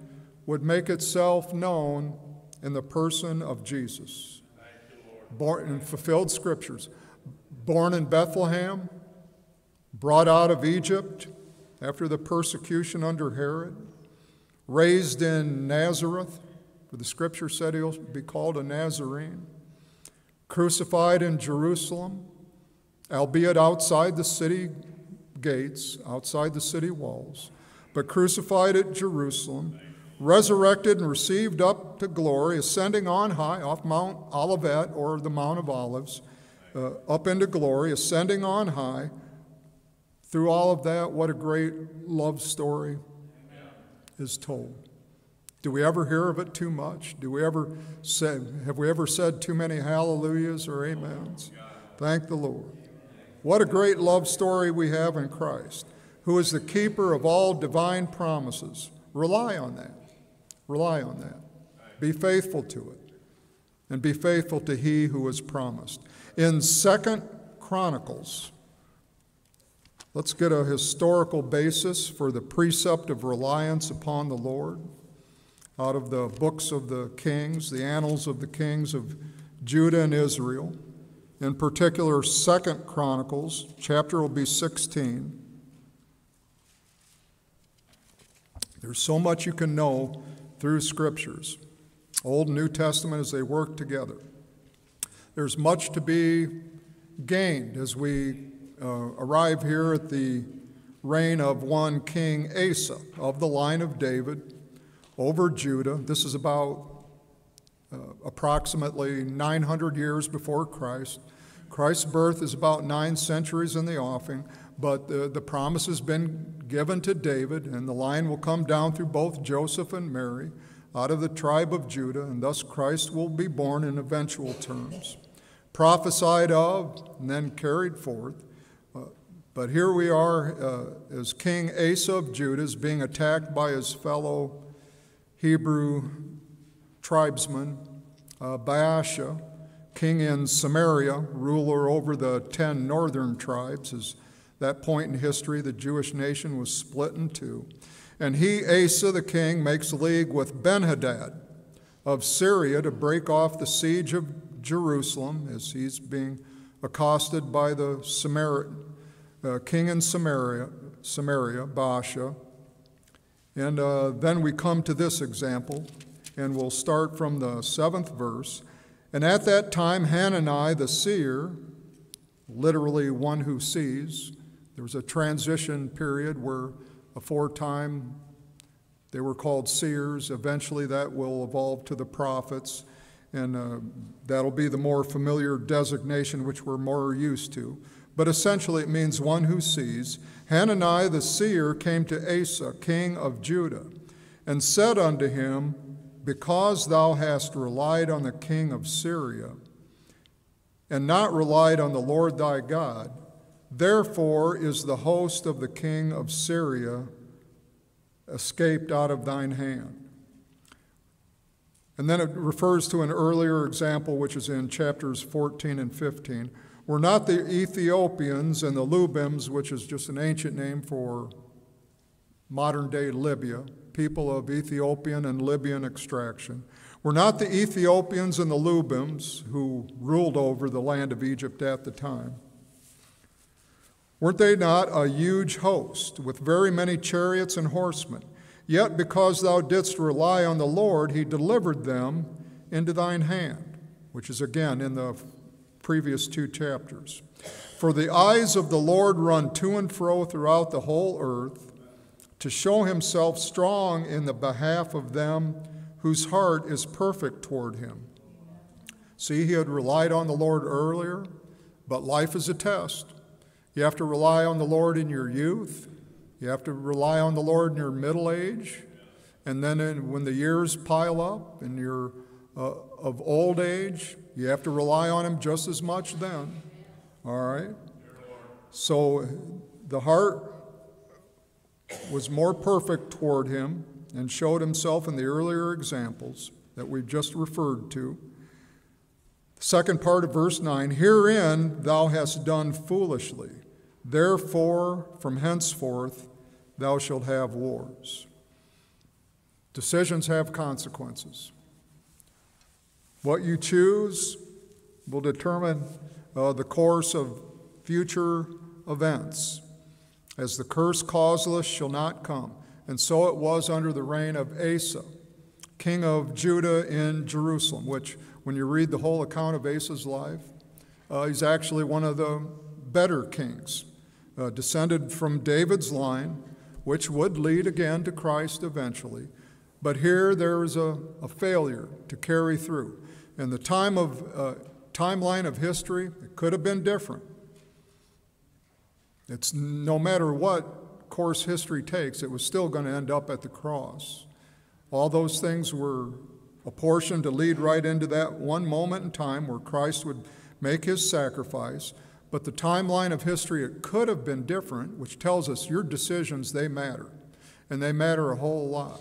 would make itself known in the person of Jesus. Born in fulfilled scriptures. Born in Bethlehem, brought out of Egypt after the persecution under Herod, raised in Nazareth, for the scripture said he'll be called a Nazarene, crucified in Jerusalem, albeit outside the city gates outside the city walls, but crucified at Jerusalem, resurrected and received up to glory, ascending on high off Mount Olivet or the Mount of Olives, uh, up into glory, ascending on high. Through all of that, what a great love story is told. Do we ever hear of it too much? Do we ever say, have we ever said too many hallelujahs or amens? Thank the Lord. What a great love story we have in Christ, who is the keeper of all divine promises. Rely on that. Rely on that. Be faithful to it. And be faithful to he who has promised. In Second Chronicles, let's get a historical basis for the precept of reliance upon the Lord out of the books of the kings, the annals of the kings of Judah and Israel in particular second chronicles chapter will be 16 there's so much you can know through scriptures old and new testament as they work together. There's much to be gained as we uh, arrive here at the reign of one king asa of the line of david over judah. This is about uh, approximately 900 years before Christ. Christ's birth is about nine centuries in the offing, but the, the promise has been given to David, and the line will come down through both Joseph and Mary out of the tribe of Judah, and thus Christ will be born in eventual terms. Prophesied of and then carried forth. Uh, but here we are uh, as King Asa of Judah is being attacked by his fellow Hebrew tribesman, uh, Baasha, king in Samaria, ruler over the ten northern tribes. As that point in history, the Jewish nation was split in two. And he, Asa the king, makes league with Benhadad of Syria to break off the siege of Jerusalem as he's being accosted by the Samari- uh, king in Samaria, Samaria, Baasha. And uh, then we come to this example and we'll start from the seventh verse. And at that time, Hanani the seer literally one who sees. There was a transition period where aforetime they were called seers. Eventually, that will evolve to the prophets, and uh, that'll be the more familiar designation which we're more used to. But essentially, it means one who sees. Hananiah the seer came to Asa, king of Judah, and said unto him, Because thou hast relied on the king of Syria, and not relied on the Lord thy God, therefore is the host of the king of Syria escaped out of thine hand. And then it refers to an earlier example, which is in chapters 14 and 15. Were not the Ethiopians and the Lubims, which is just an ancient name for modern day Libya, people of Ethiopian and Libyan extraction, were not the Ethiopians and the Lubims who ruled over the land of Egypt at the time? Weren't they not a huge host with very many chariots and horsemen? Yet because thou didst rely on the Lord, he delivered them into thine hand, which is again in the previous two chapters. For the eyes of the Lord run to and fro throughout the whole earth to show himself strong in the behalf of them whose heart is perfect toward him. See, he had relied on the Lord earlier, but life is a test. You have to rely on the Lord in your youth, you have to rely on the Lord in your middle age, and then in, when the years pile up and you're uh, of old age, you have to rely on Him just as much then. All right? So the heart was more perfect toward Him and showed Himself in the earlier examples that we've just referred to. The second part of verse 9 Herein thou hast done foolishly. Therefore, from henceforth, thou shalt have wars. Decisions have consequences. What you choose will determine uh, the course of future events. As the curse causeless shall not come. And so it was under the reign of Asa, king of Judah in Jerusalem, which, when you read the whole account of Asa's life, uh, he's actually one of the better kings, uh, descended from David's line, which would lead again to Christ eventually. But here there is a, a failure to carry through. In the time of, uh, timeline of history, it could have been different. It's no matter what course history takes, it was still going to end up at the cross. All those things were apportioned to lead right into that one moment in time where Christ would make his sacrifice. But the timeline of history, it could have been different, which tells us your decisions, they matter. And they matter a whole lot.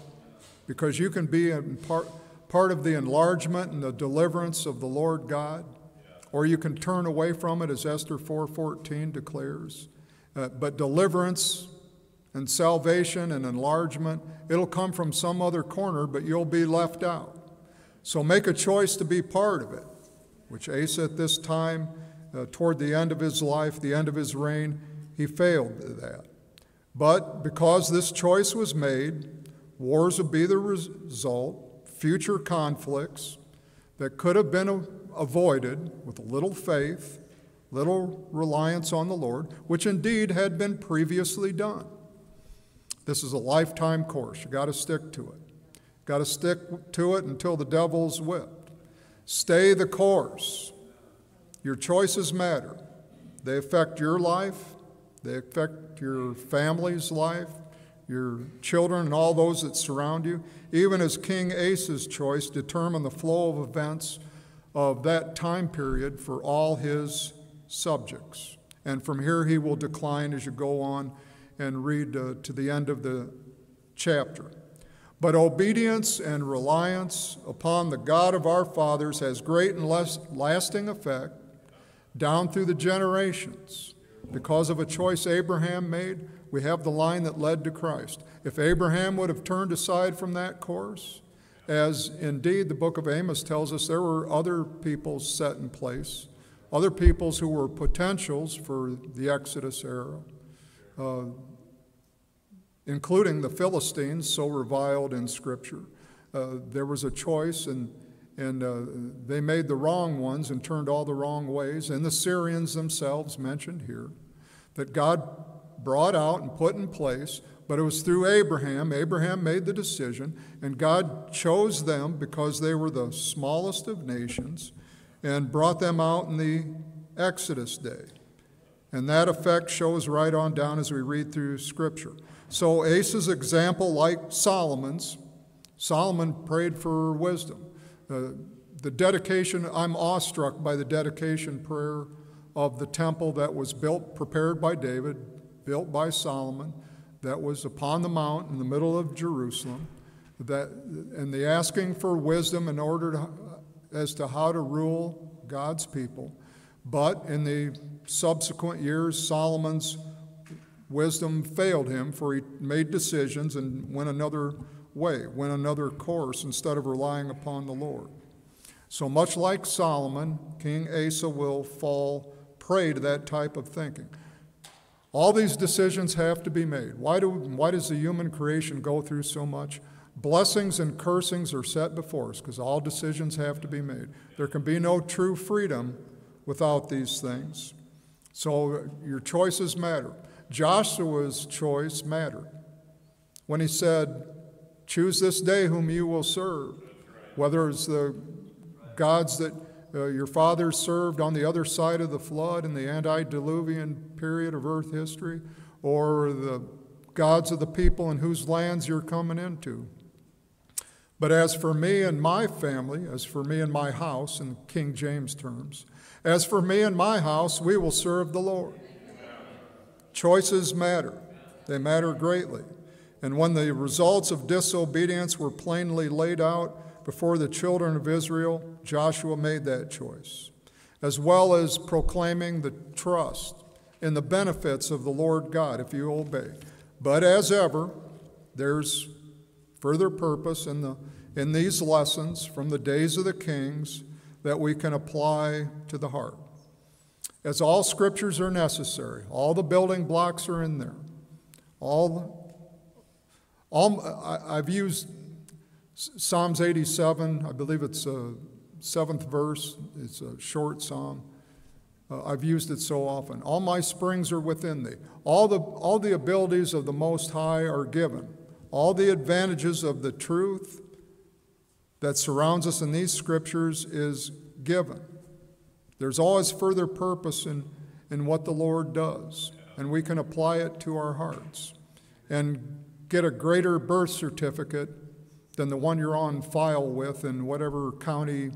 Because you can be part part of the enlargement and the deliverance of the Lord God, or you can turn away from it as Esther 4:14 declares. Uh, but deliverance and salvation and enlargement, it'll come from some other corner, but you'll be left out. So make a choice to be part of it, which Asa at this time, uh, toward the end of his life, the end of his reign, he failed that. But because this choice was made, wars will be the result future conflicts that could have been avoided with a little faith, little reliance on the Lord, which indeed had been previously done. This is a lifetime course. You got to stick to it. Got to stick to it until the devil's whipped. Stay the course. Your choices matter. They affect your life, they affect your family's life, your children, and all those that surround you, even as King Asa's choice determined the flow of events of that time period for all his subjects. And from here he will decline as you go on and read uh, to the end of the chapter. But obedience and reliance upon the God of our fathers has great and lasting effect down through the generations. Because of a choice Abraham made, we have the line that led to Christ. If Abraham would have turned aside from that course, as indeed the book of Amos tells us, there were other peoples set in place, other peoples who were potentials for the Exodus era, uh, including the Philistines, so reviled in Scripture. Uh, there was a choice, and and uh, they made the wrong ones and turned all the wrong ways. And the Syrians themselves mentioned here that God brought out and put in place, but it was through Abraham. Abraham made the decision, and God chose them because they were the smallest of nations and brought them out in the Exodus day. And that effect shows right on down as we read through Scripture. So, Asa's example, like Solomon's, Solomon prayed for wisdom. Uh, the dedication, I'm awestruck by the dedication prayer of the temple that was built, prepared by David, built by Solomon, that was upon the mount in the middle of Jerusalem, that, and the asking for wisdom in order to, as to how to rule God's people. But in the subsequent years, Solomon's wisdom failed him, for he made decisions and went another way, went another course instead of relying upon the Lord. So much like Solomon, King Asa will fall prey to that type of thinking. All these decisions have to be made. Why, do, why does the human creation go through so much? Blessings and cursings are set before us because all decisions have to be made. There can be no true freedom without these things. So your choices matter. Joshua's choice mattered. When he said, Choose this day whom you will serve, whether it's the gods that uh, your fathers served on the other side of the flood in the antediluvian period of earth history, or the gods of the people in whose lands you're coming into. But as for me and my family, as for me and my house, in King James terms, as for me and my house, we will serve the Lord. Choices matter, they matter greatly. And when the results of disobedience were plainly laid out before the children of Israel, Joshua made that choice, as well as proclaiming the trust in the benefits of the Lord God if you obey. But as ever, there's further purpose in, the, in these lessons from the days of the kings that we can apply to the heart as all scriptures are necessary. All the building blocks are in there. All, all I, have used Psalms 87, I believe it's a seventh verse, it's a short psalm. Uh, I've used it so often. All my springs are within thee. All the, all the abilities of the Most High are given. All the advantages of the truth that surrounds us in these scriptures is given. There's always further purpose in, in what the Lord does, and we can apply it to our hearts and get a greater birth certificate than the one you're on file with in whatever county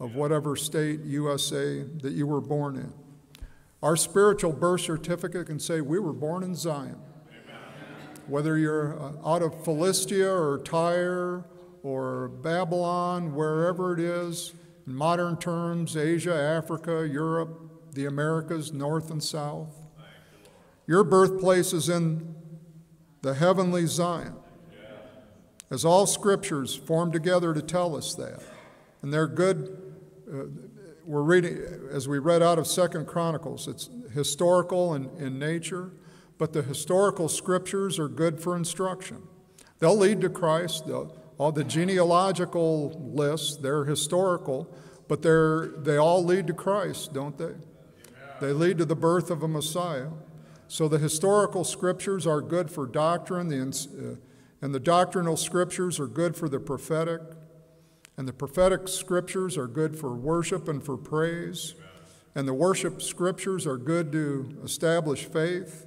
of whatever state, USA, that you were born in. Our spiritual birth certificate can say we were born in Zion. Whether you're uh, out of Philistia or Tyre or Babylon, wherever it is, in modern terms, Asia, Africa, Europe, the Americas, North and South. Your birthplace is in the heavenly Zion. As all scriptures form together to tell us that. And they're good. Uh, we're reading, as we read out of Second Chronicles, it's historical in, in nature, but the historical scriptures are good for instruction. They'll lead to Christ. All the genealogical lists, they're historical, but they're, they all lead to Christ, don't they? They lead to the birth of a Messiah. So the historical scriptures are good for doctrine, the, uh, and the doctrinal scriptures are good for the prophetic, and the prophetic scriptures are good for worship and for praise, and the worship scriptures are good to establish faith.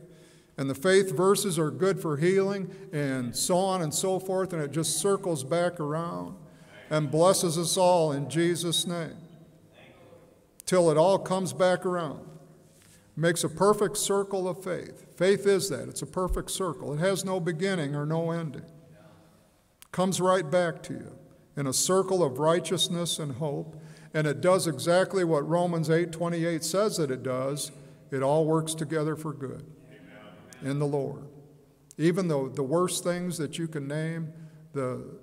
And the faith verses are good for healing and so on and so forth, and it just circles back around and blesses us all in Jesus' name till it all comes back around. Makes a perfect circle of faith. Faith is that, it's a perfect circle. It has no beginning or no ending. Comes right back to you in a circle of righteousness and hope, and it does exactly what Romans 8:28 says that it does. It all works together for good in the Lord. Even though the worst things that you can name, the,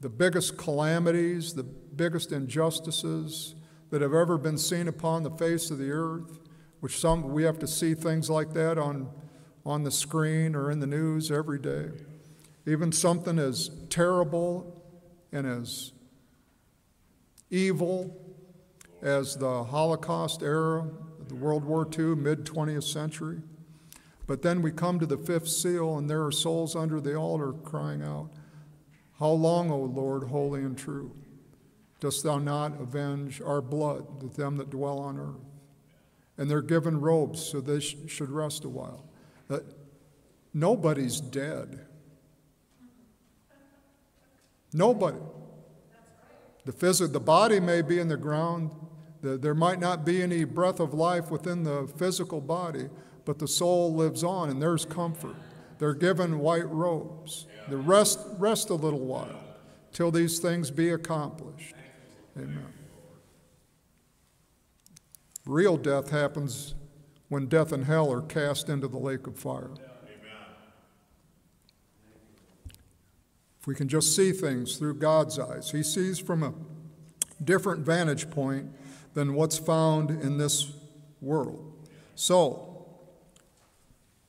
the biggest calamities, the biggest injustices that have ever been seen upon the face of the earth, which some we have to see things like that on, on the screen or in the news every day. Even something as terrible and as evil as the Holocaust era, the World War II, mid 20th century. But then we come to the fifth seal, and there are souls under the altar crying out, How long, O Lord, holy and true, dost thou not avenge our blood with them that dwell on earth? And they're given robes so they sh- should rest a while. That nobody's dead. Nobody. The physical, the body may be in the ground. The, there might not be any breath of life within the physical body, but the soul lives on, and there's comfort. They're given white robes. The rest, rest a little while till these things be accomplished. Amen. Real death happens when death and hell are cast into the lake of fire. If we can just see things through God's eyes, He sees from a different vantage point than what's found in this world. So,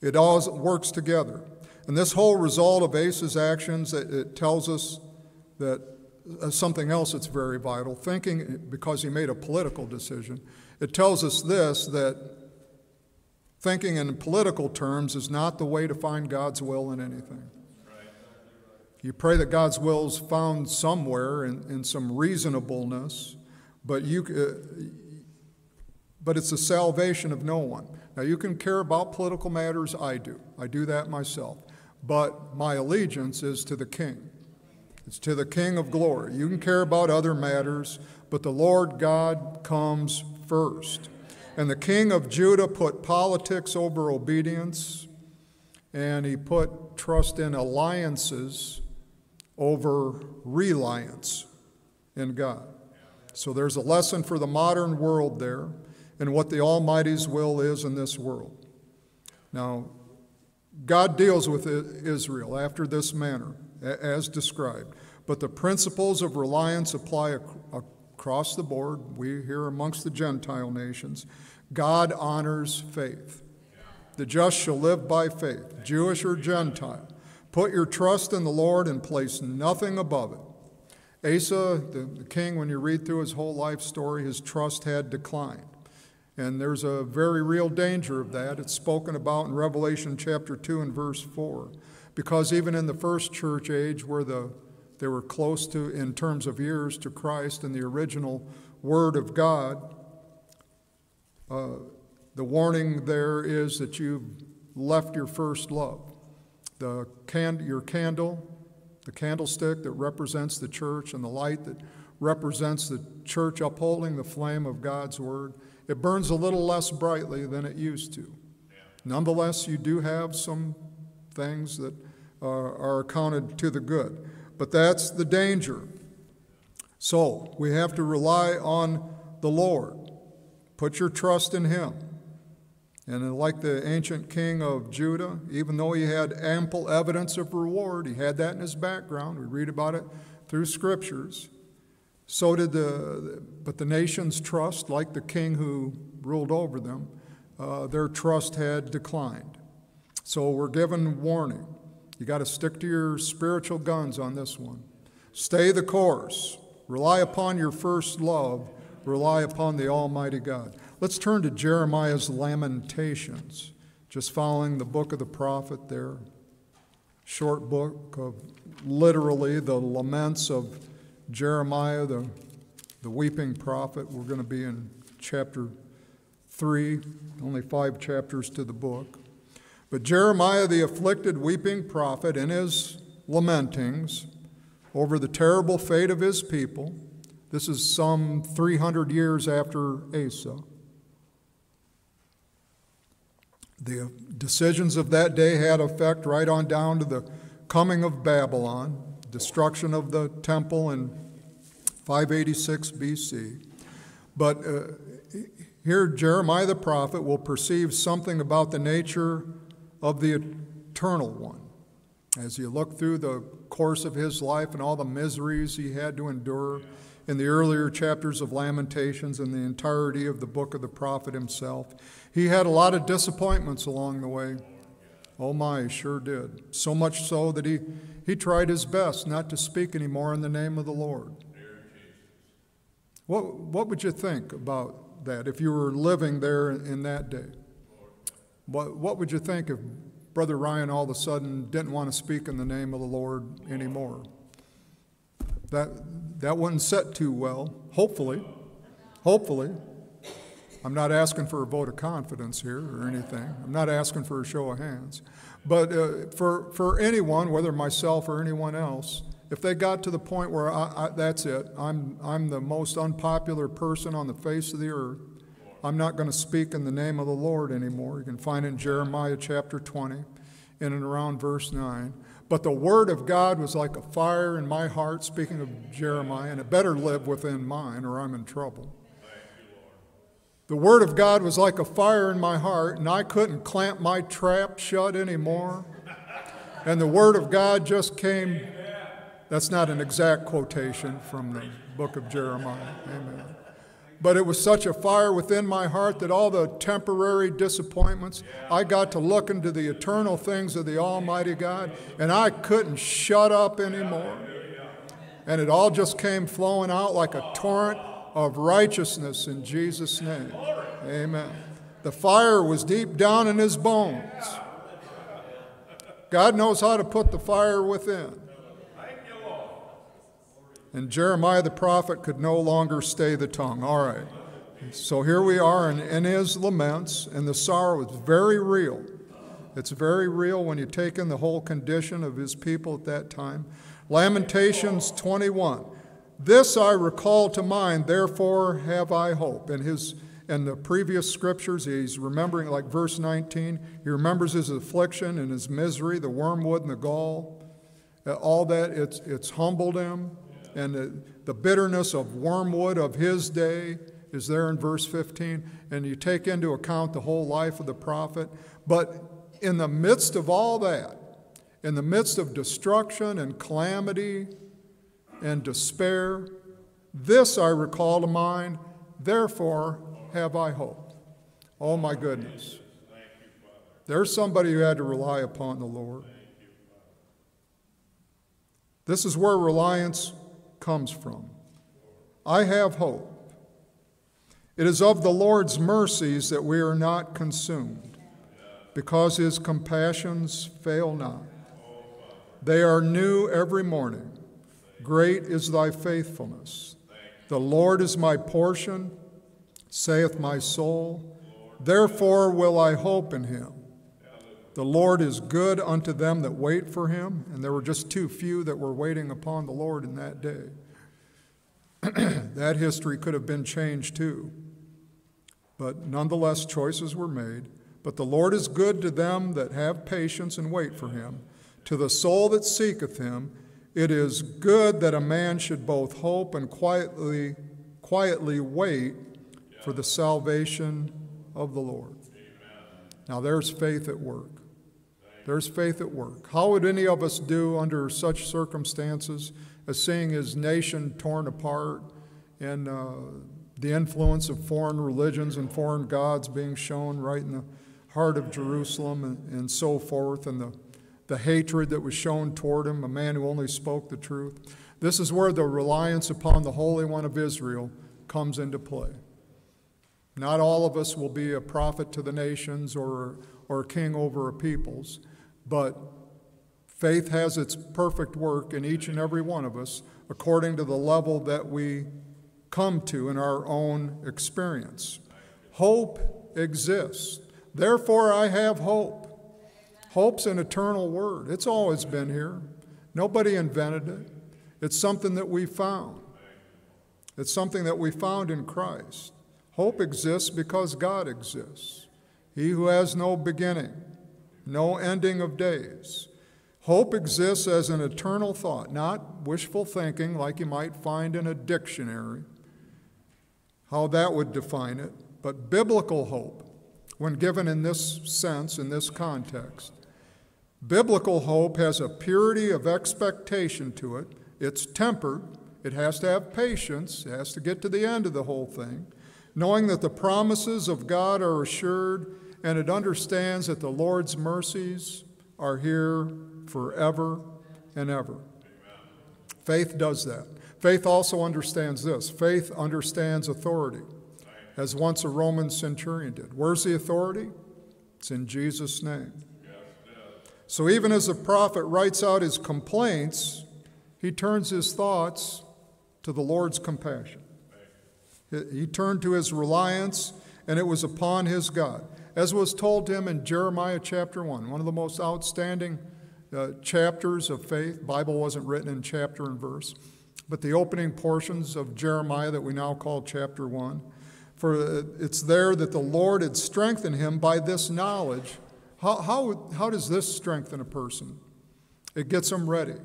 it all works together. And this whole result of Asa's actions, it, it tells us that uh, something else that's very vital. Thinking, because he made a political decision, it tells us this that thinking in political terms is not the way to find God's will in anything. You pray that God's will is found somewhere in, in some reasonableness, but, you, uh, but it's the salvation of no one. Now, you can care about political matters, I do. I do that myself. But my allegiance is to the King. It's to the King of glory. You can care about other matters, but the Lord God comes first. And the King of Judah put politics over obedience, and he put trust in alliances over reliance in God. So there's a lesson for the modern world there and what the Almighty's will is in this world. Now, God deals with Israel after this manner, as described. But the principles of reliance apply across the board. We here amongst the Gentile nations. God honors faith. The just shall live by faith, Jewish or Gentile. Put your trust in the Lord and place nothing above it. Asa, the, king, when you read through his whole life story, his trust had declined. And there's a very real danger of that. It's spoken about in Revelation chapter 2 and verse 4. Because even in the first church age, where the, they were close to, in terms of years, to Christ and the original Word of God, uh, the warning there is that you've left your first love the can, your candle, the candlestick that represents the church, and the light that represents the church upholding the flame of God's word, it burns a little less brightly than it used to. Yeah. Nonetheless, you do have some things that are, are accounted to the good. But that's the danger. So we have to rely on the Lord. Put your trust in Him. And like the ancient king of Judah, even though he had ample evidence of reward, he had that in his background. We read about it through scriptures. So did the, but the nation's trust, like the king who ruled over them, uh, their trust had declined. So we're given warning. You got to stick to your spiritual guns on this one. Stay the course. Rely upon your first love. Rely upon the Almighty God. Let's turn to Jeremiah's Lamentations, just following the book of the prophet there. Short book of literally the laments of Jeremiah, the, the weeping prophet. We're going to be in chapter 3, only five chapters to the book. But Jeremiah, the afflicted, weeping prophet, in his lamentings over the terrible fate of his people, this is some 300 years after Asa. The decisions of that day had effect right on down to the coming of Babylon, destruction of the temple in 586 BC. But uh, here, Jeremiah the prophet will perceive something about the nature of the eternal one. As you look through the course of his life and all the miseries he had to endure in the earlier chapters of Lamentations and the entirety of the book of the prophet himself, he had a lot of disappointments along the way. Oh my, he sure did. So much so that he, he tried his best not to speak anymore in the name of the Lord. What, what would you think about that if you were living there in that day? What, what would you think if Brother Ryan all of a sudden didn't want to speak in the name of the Lord anymore? That, that wouldn't set too well, hopefully. Hopefully. I'm not asking for a vote of confidence here or anything. I'm not asking for a show of hands. But uh, for, for anyone, whether myself or anyone else, if they got to the point where I, I, that's it, I'm, I'm the most unpopular person on the face of the earth, I'm not going to speak in the name of the Lord anymore. You can find it in Jeremiah chapter 20, in and around verse 9. But the word of God was like a fire in my heart, speaking of Jeremiah, and it better live within mine or I'm in trouble. The Word of God was like a fire in my heart, and I couldn't clamp my trap shut anymore. And the Word of God just came. That's not an exact quotation from the book of Jeremiah. Amen. But it was such a fire within my heart that all the temporary disappointments, I got to look into the eternal things of the Almighty God, and I couldn't shut up anymore. And it all just came flowing out like a torrent of righteousness in Jesus' name. Amen. The fire was deep down in his bones. God knows how to put the fire within. And Jeremiah the prophet could no longer stay the tongue. All right. So here we are in, in his laments, and the sorrow is very real. It's very real when you take in the whole condition of his people at that time. Lamentations 21. This I recall to mind, therefore have I hope. In his in the previous scriptures, he's remembering, like verse 19, he remembers his affliction and his misery, the wormwood and the gall. Uh, all that, it's, it's humbled him. And the, the bitterness of wormwood of his day is there in verse 15. And you take into account the whole life of the prophet. But in the midst of all that, in the midst of destruction and calamity and despair. This I recall to mind, therefore have I hope. Oh my goodness. There's somebody who had to rely upon the Lord. This is where reliance comes from. I have hope. It is of the Lord's mercies that we are not consumed, because his compassions fail not. They are new every morning. Great is thy faithfulness. The Lord is my portion, saith my soul. Therefore will I hope in him. The Lord is good unto them that wait for him. And there were just too few that were waiting upon the Lord in that day. that history could have been changed too. But nonetheless, choices were made. But the Lord is good to them that have patience and wait for him. To the soul that seeketh him, it is good that a man should both hope and quietly, quietly wait for the salvation of the Lord. Now, there's faith at work. There's faith at work. How would any of us do under such circumstances as seeing his nation torn apart and uh, the influence of foreign religions and foreign gods being shown right in the heart of Jerusalem and, and so forth, and the the hatred that was shown toward him, a man who only spoke the truth. This is where the reliance upon the Holy One of Israel comes into play. Not all of us will be a prophet to the nations or, or a king over a peoples, but faith has its perfect work in each and every one of us according to the level that we come to in our own experience. Hope exists. Therefore, I have hope. Hope's an eternal word. It's always been here. Nobody invented it. It's something that we found. It's something that we found in Christ. Hope exists because God exists. He who has no beginning, no ending of days. Hope exists as an eternal thought, not wishful thinking like you might find in a dictionary, how that would define it, but biblical hope, when given in this sense, in this context. Biblical hope has a purity of expectation to it. It's tempered. It has to have patience. It has to get to the end of the whole thing, knowing that the promises of God are assured, and it understands that the Lord's mercies are here forever and ever. Faith does that. Faith also understands this faith understands authority, as once a Roman centurion did. Where's the authority? It's in Jesus' name. So even as the prophet writes out his complaints, he turns his thoughts to the Lord's compassion. He turned to his reliance, and it was upon his God. As was told to him in Jeremiah chapter 1, one of the most outstanding uh, chapters of faith. Bible wasn't written in chapter and verse, but the opening portions of Jeremiah that we now call chapter 1. For uh, it's there that the Lord had strengthened him by this knowledge. How, how, how does this strengthen a person? It gets him ready.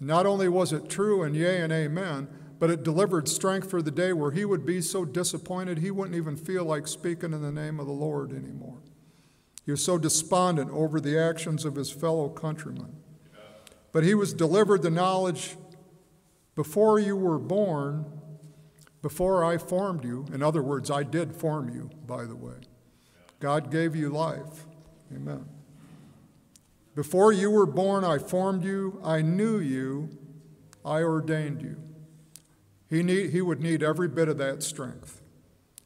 Not only was it true and yea and amen, but it delivered strength for the day where he would be so disappointed he wouldn't even feel like speaking in the name of the Lord anymore. He was so despondent over the actions of his fellow countrymen. But he was delivered the knowledge before you were born, before I formed you. In other words, I did form you, by the way. God gave you life. Amen. Before you were born, I formed you, I knew you, I ordained you. He, need, he would need every bit of that strength.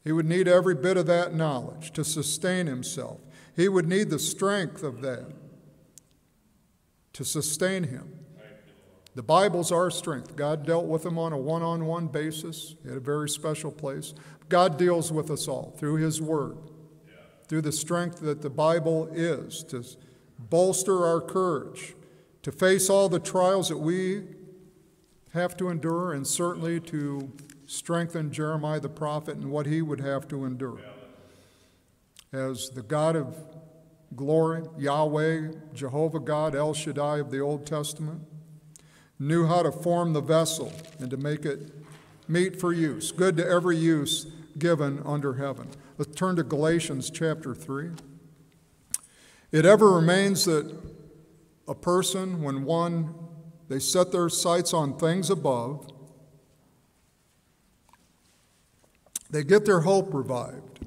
He would need every bit of that knowledge to sustain himself. He would need the strength of that to sustain him. The Bible's our strength. God dealt with him on a one on one basis at a very special place. God deals with us all through His Word, through the strength that the Bible is to bolster our courage, to face all the trials that we have to endure, and certainly to strengthen Jeremiah the prophet and what he would have to endure. As the God of glory, Yahweh, Jehovah God, El Shaddai of the Old Testament, knew how to form the vessel and to make it meet for use, good to every use given under heaven. Let's turn to Galatians chapter 3. It ever remains that a person, when one, they set their sights on things above, they get their hope revived.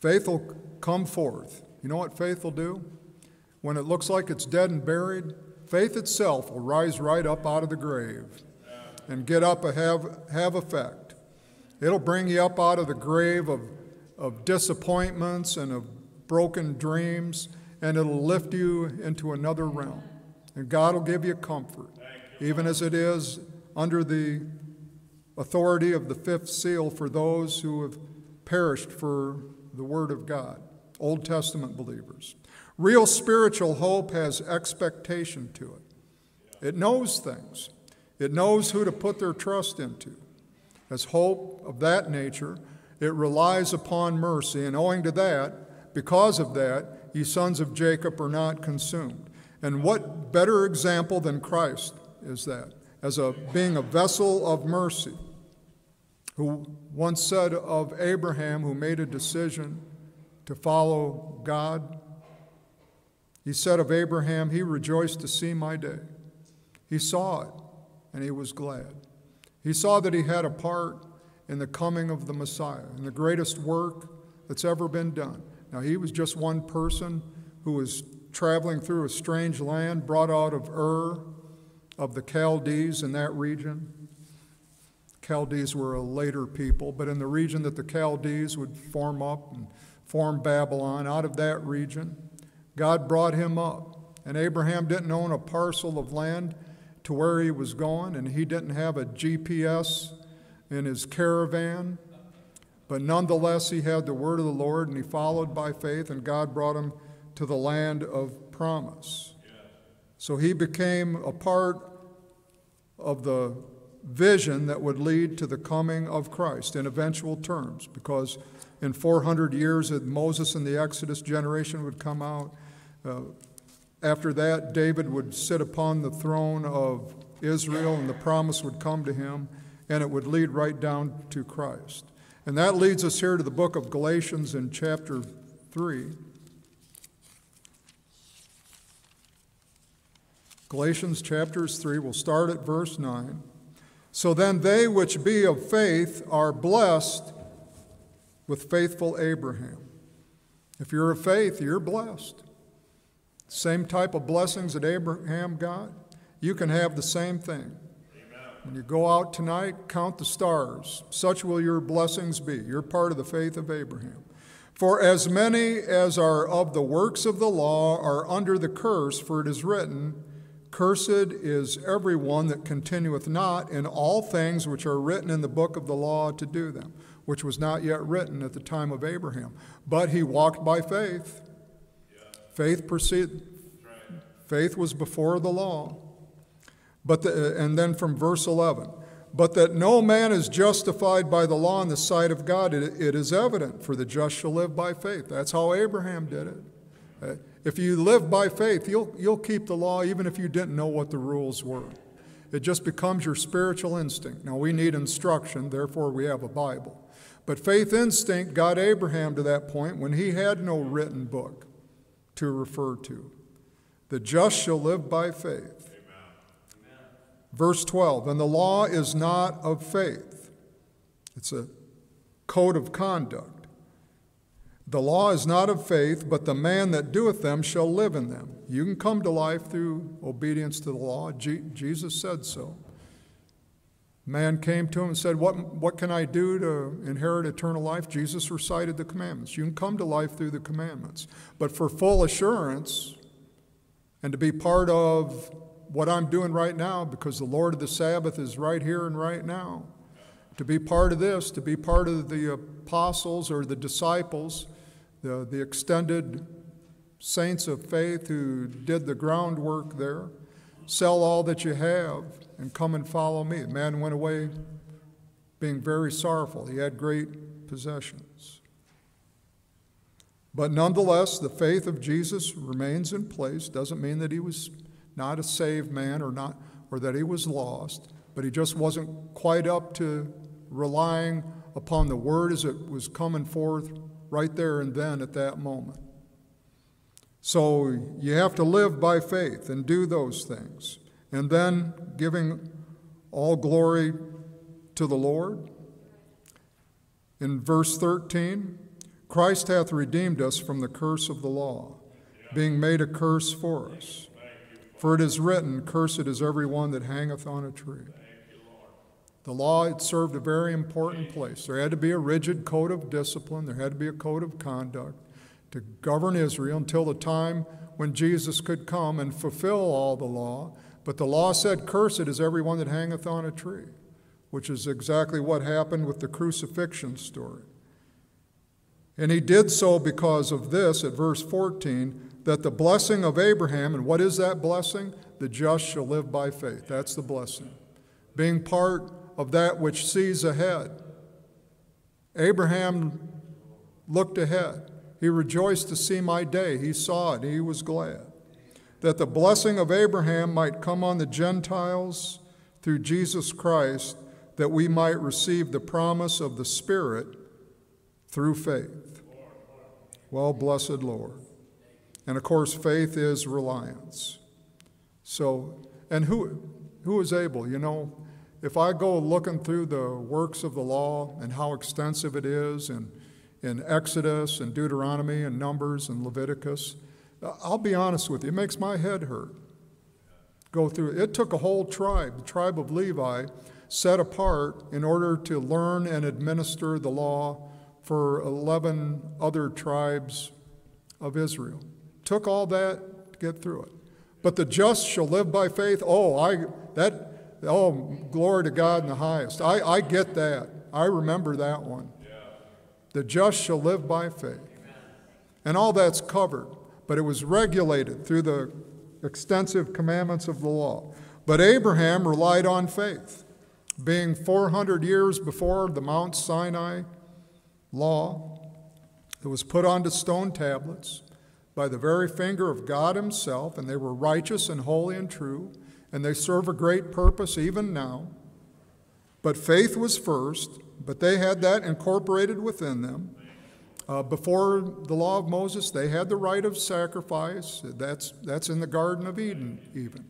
Faith will come forth. You know what faith will do? When it looks like it's dead and buried, faith itself will rise right up out of the grave and get up and have, have effect. It'll bring you up out of the grave of, of disappointments and of broken dreams, and it'll lift you into another realm. And God will give you comfort, even as it is under the authority of the fifth seal for those who have perished for the Word of God, Old Testament believers. Real spiritual hope has expectation to it, it knows things, it knows who to put their trust into. As hope of that nature, it relies upon mercy, and owing to that, because of that, ye sons of Jacob are not consumed. And what better example than Christ is that, as a being a vessel of mercy? who once said of Abraham, who made a decision to follow God, he said of Abraham, He rejoiced to see my day. He saw it and he was glad. He saw that he had a part in the coming of the Messiah, in the greatest work that's ever been done. Now, he was just one person who was traveling through a strange land, brought out of Ur of the Chaldees in that region. Chaldees were a later people, but in the region that the Chaldees would form up and form Babylon, out of that region, God brought him up. And Abraham didn't own a parcel of land to where he was going, and he didn't have a GPS in his caravan. But nonetheless, he had the word of the Lord, and he followed by faith, and God brought him to the land of promise. So he became a part of the vision that would lead to the coming of Christ in eventual terms, because in 400 years, Moses and the Exodus generation would come out. Uh, after that, David would sit upon the throne of Israel, and the promise would come to him, and it would lead right down to Christ. And that leads us here to the book of Galatians in chapter 3. Galatians chapters 3, we'll start at verse 9. So then they which be of faith are blessed with faithful Abraham. If you're of faith, you're blessed. Same type of blessings that Abraham got, you can have the same thing. When you go out tonight, count the stars. Such will your blessings be. You're part of the faith of Abraham. For as many as are of the works of the law are under the curse, for it is written, Cursed is everyone that continueth not in all things which are written in the book of the law to do them, which was not yet written at the time of Abraham. But he walked by faith. Faith proceeded. Faith was before the law. But the, and then from verse 11, but that no man is justified by the law in the sight of God, it, it is evident, for the just shall live by faith. That's how Abraham did it. Uh, if you live by faith, you'll, you'll keep the law even if you didn't know what the rules were. It just becomes your spiritual instinct. Now, we need instruction, therefore, we have a Bible. But faith instinct got Abraham to that point when he had no written book to refer to. The just shall live by faith. Verse 12, and the law is not of faith, it's a code of conduct. The law is not of faith, but the man that doeth them shall live in them. You can come to life through obedience to the law. Jesus said so. Man came to him and said, what, what can I do to inherit eternal life? Jesus recited the commandments. You can come to life through the commandments. But for full assurance and to be part of what I'm doing right now, because the Lord of the Sabbath is right here and right now, to be part of this, to be part of the apostles or the disciples, the, the extended saints of faith who did the groundwork there, sell all that you have and come and follow me. The man went away being very sorrowful. He had great possessions. But nonetheless, the faith of Jesus remains in place. Doesn't mean that he was not a saved man or not or that he was lost, but he just wasn't quite up to relying upon the word as it was coming forth right there and then at that moment. So you have to live by faith and do those things. And then giving all glory to the Lord. In verse 13, Christ hath redeemed us from the curse of the law, being made a curse for us. For it is written, Cursed is every one that hangeth on a tree. The law had served a very important place. There had to be a rigid code of discipline, there had to be a code of conduct to govern Israel until the time when Jesus could come and fulfill all the law. But the law said, Cursed is every one that hangeth on a tree, which is exactly what happened with the crucifixion story. And he did so because of this at verse 14 that the blessing of Abraham, and what is that blessing? The just shall live by faith. That's the blessing. Being part of that which sees ahead. Abraham looked ahead. He rejoiced to see my day. He saw it. He was glad. That the blessing of Abraham might come on the Gentiles through Jesus Christ, that we might receive the promise of the Spirit through faith. Well, blessed Lord. And of course, faith is reliance. So, and who, who is able? You know, if I go looking through the works of the law and how extensive it is in, in Exodus and Deuteronomy and Numbers and Leviticus, I'll be honest with you, it makes my head hurt. Go through it. took a whole tribe, the tribe of Levi, set apart in order to learn and administer the law for 11 other tribes of Israel took all that to get through it. But the just shall live by faith. Oh, I that oh glory to God in the highest. I, I get that. I remember that one. The just shall live by faith. And all that's covered, but it was regulated through the extensive commandments of the law. But Abraham relied on faith, being 400 years before the Mount Sinai law that was put onto stone tablets by the very finger of God Himself, and they were righteous and holy and true, and they serve a great purpose even now. But faith was first, but they had that incorporated within them. Uh, before the law of Moses, they had the right of sacrifice. That's, that's in the Garden of Eden, even.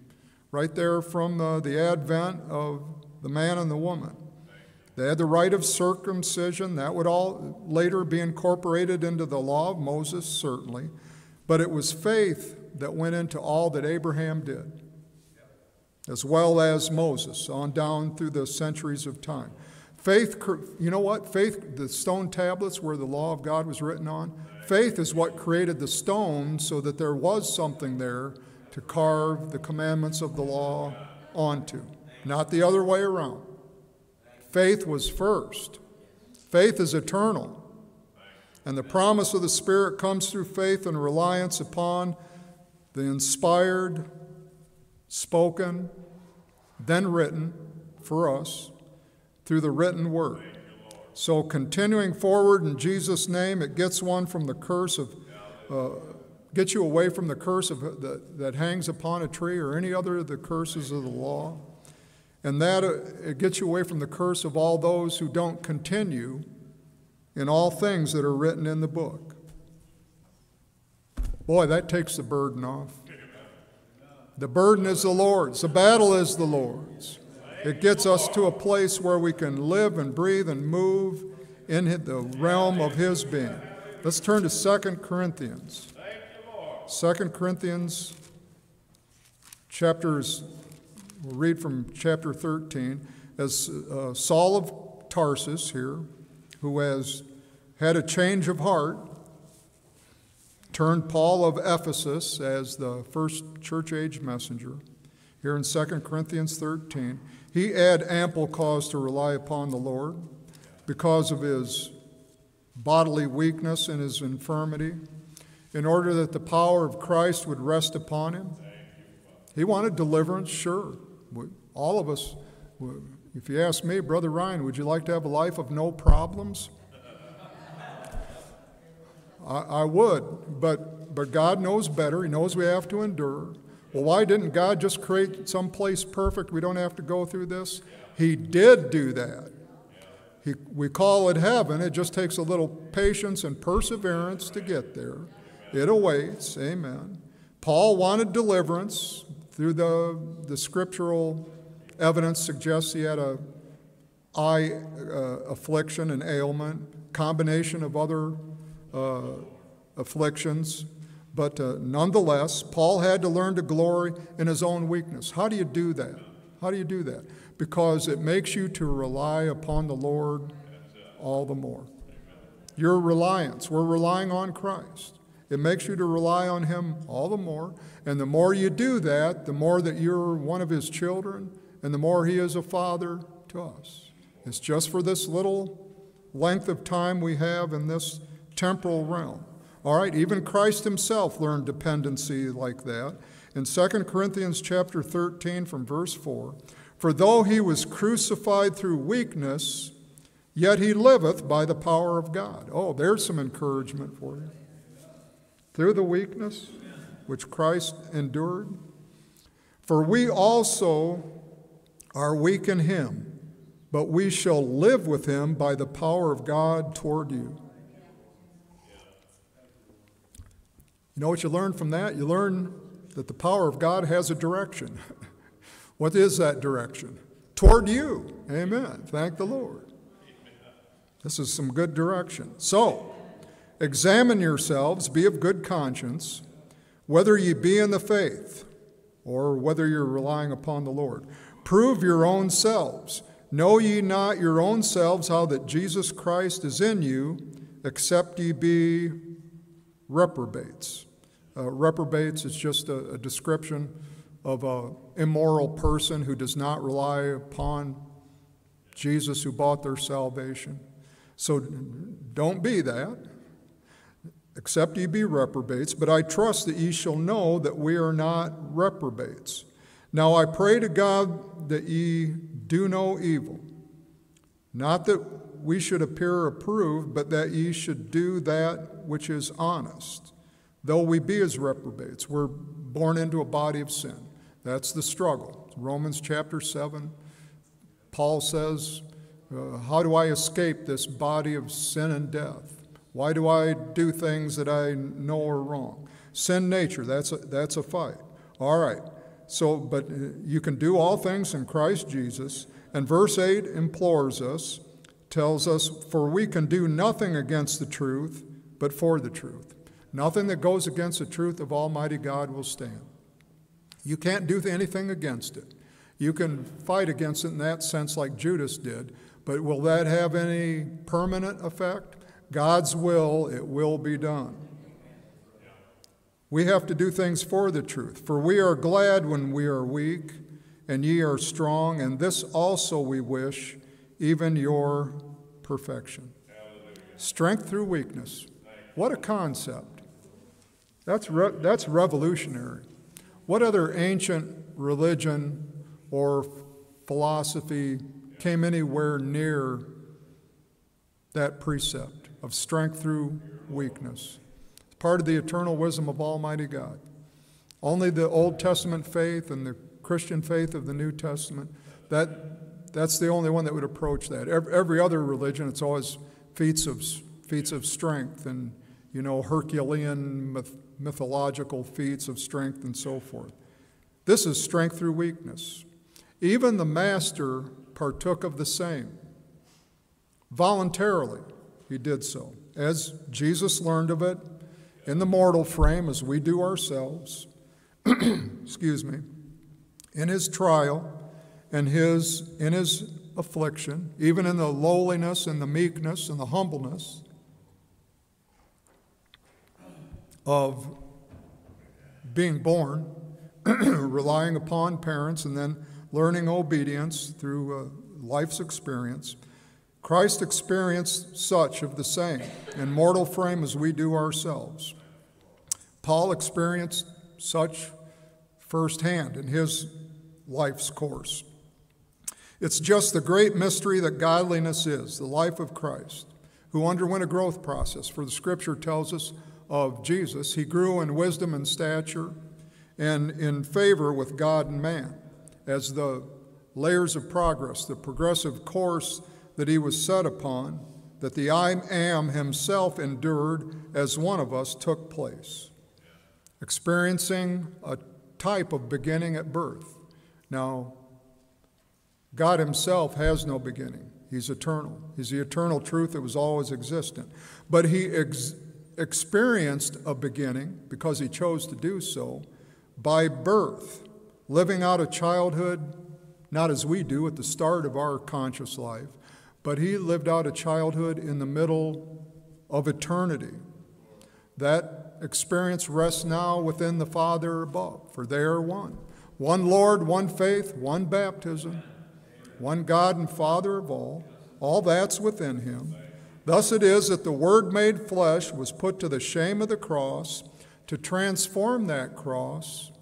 Right there from the advent of the man and the woman. They had the right of circumcision. That would all later be incorporated into the law of Moses, certainly. But it was faith that went into all that Abraham did. as well as Moses, on down through the centuries of time. Faith, you know what? Faith, the stone tablets where the law of God was written on, faith is what created the stone so that there was something there to carve the commandments of the law onto, not the other way around. Faith was first. Faith is eternal. And the promise of the Spirit comes through faith and reliance upon the inspired, spoken, then written for us through the written word. So, continuing forward in Jesus' name, it gets one from the curse of, uh, gets you away from the curse of, uh, that hangs upon a tree or any other of the curses of the law. And that uh, it gets you away from the curse of all those who don't continue in all things that are written in the book. Boy, that takes the burden off. The burden is the Lord's, the battle is the Lord's. It gets us to a place where we can live and breathe and move in the realm of His being. Let's turn to 2 Corinthians. 2 Corinthians chapters, we'll read from chapter 13. As uh, Saul of Tarsus here, who has had a change of heart, turned Paul of Ephesus as the first church age messenger. Here in 2 Corinthians 13, he had ample cause to rely upon the Lord because of his bodily weakness and his infirmity, in order that the power of Christ would rest upon him. He wanted deliverance, sure. All of us, if you ask me, Brother Ryan, would you like to have a life of no problems? I, I would, but, but God knows better. He knows we have to endure. Well, why didn't God just create some place perfect? We don't have to go through this. He did do that. He, we call it heaven. It just takes a little patience and perseverance to get there. It awaits. Amen. Paul wanted deliverance through the, the scriptural evidence suggests he had a eye uh, affliction and ailment, combination of other uh, afflictions. But uh, nonetheless, Paul had to learn to glory in his own weakness. How do you do that? How do you do that? Because it makes you to rely upon the Lord all the more. Your reliance, we're relying on Christ. It makes you to rely on Him all the more. And the more you do that, the more that you're one of His children, and the more He is a father to us. It's just for this little length of time we have in this temporal realm. All right, even Christ himself learned dependency like that. In 2 Corinthians chapter 13 from verse 4, for though he was crucified through weakness, yet he liveth by the power of God. Oh, there's some encouragement for you. Through the weakness which Christ endured. For we also are weak in him, but we shall live with him by the power of God toward you. You know what you learn from that? You learn that the power of God has a direction. what is that direction? Toward you. Amen. Thank the Lord. This is some good direction. So, examine yourselves, be of good conscience, whether ye be in the faith or whether you're relying upon the Lord. Prove your own selves. Know ye not your own selves how that Jesus Christ is in you, except ye be reprobates. Uh, reprobates is just a, a description of an immoral person who does not rely upon Jesus who bought their salvation. So don't be that, except ye be reprobates. But I trust that ye shall know that we are not reprobates. Now I pray to God that ye do no evil, not that we should appear approved, but that ye should do that which is honest. Though we be as reprobates, we're born into a body of sin. That's the struggle. Romans chapter 7, Paul says, uh, How do I escape this body of sin and death? Why do I do things that I know are wrong? Sin nature, that's a, that's a fight. All right. So, but uh, you can do all things in Christ Jesus. And verse 8 implores us tells us, For we can do nothing against the truth, but for the truth. Nothing that goes against the truth of Almighty God will stand. You can't do anything against it. You can fight against it in that sense, like Judas did, but will that have any permanent effect? God's will, it will be done. We have to do things for the truth. For we are glad when we are weak, and ye are strong, and this also we wish, even your perfection. Strength through weakness. What a concept. That's, re- that's revolutionary. What other ancient religion or philosophy came anywhere near that precept of strength through weakness? It's part of the eternal wisdom of Almighty God. Only the Old Testament faith and the Christian faith of the New Testament, that, that's the only one that would approach that. Every, every other religion, it's always feats of, feats of strength and, you know, Herculean myth, mythological feats of strength and so forth. This is strength through weakness. Even the Master partook of the same. Voluntarily, he did so, as Jesus learned of it in the mortal frame, as we do ourselves. Excuse me. In his trial and his, in his affliction, even in the lowliness and the meekness and the humbleness of being born, relying upon parents, and then learning obedience through uh, life's experience. Christ experienced such of the same in mortal frame as we do ourselves. Paul experienced such firsthand in his life's course. It's just the great mystery that godliness is, the life of Christ, who underwent a growth process. For the scripture tells us of Jesus, he grew in wisdom and stature and in favor with God and man as the layers of progress, the progressive course that he was set upon, that the I am himself endured as one of us took place, experiencing a type of beginning at birth. Now, God himself has no beginning. He's eternal. He's the eternal truth that was always existent. But he ex- experienced a beginning because he chose to do so by birth living out a childhood not as we do at the start of our conscious life, but he lived out a childhood in the middle of eternity. That experience rests now within the Father above, for they are one. One Lord, one faith, one baptism, one God and Father of all. All that's within him. Thus it is that the Word made flesh was put to the shame of the cross to transform that cross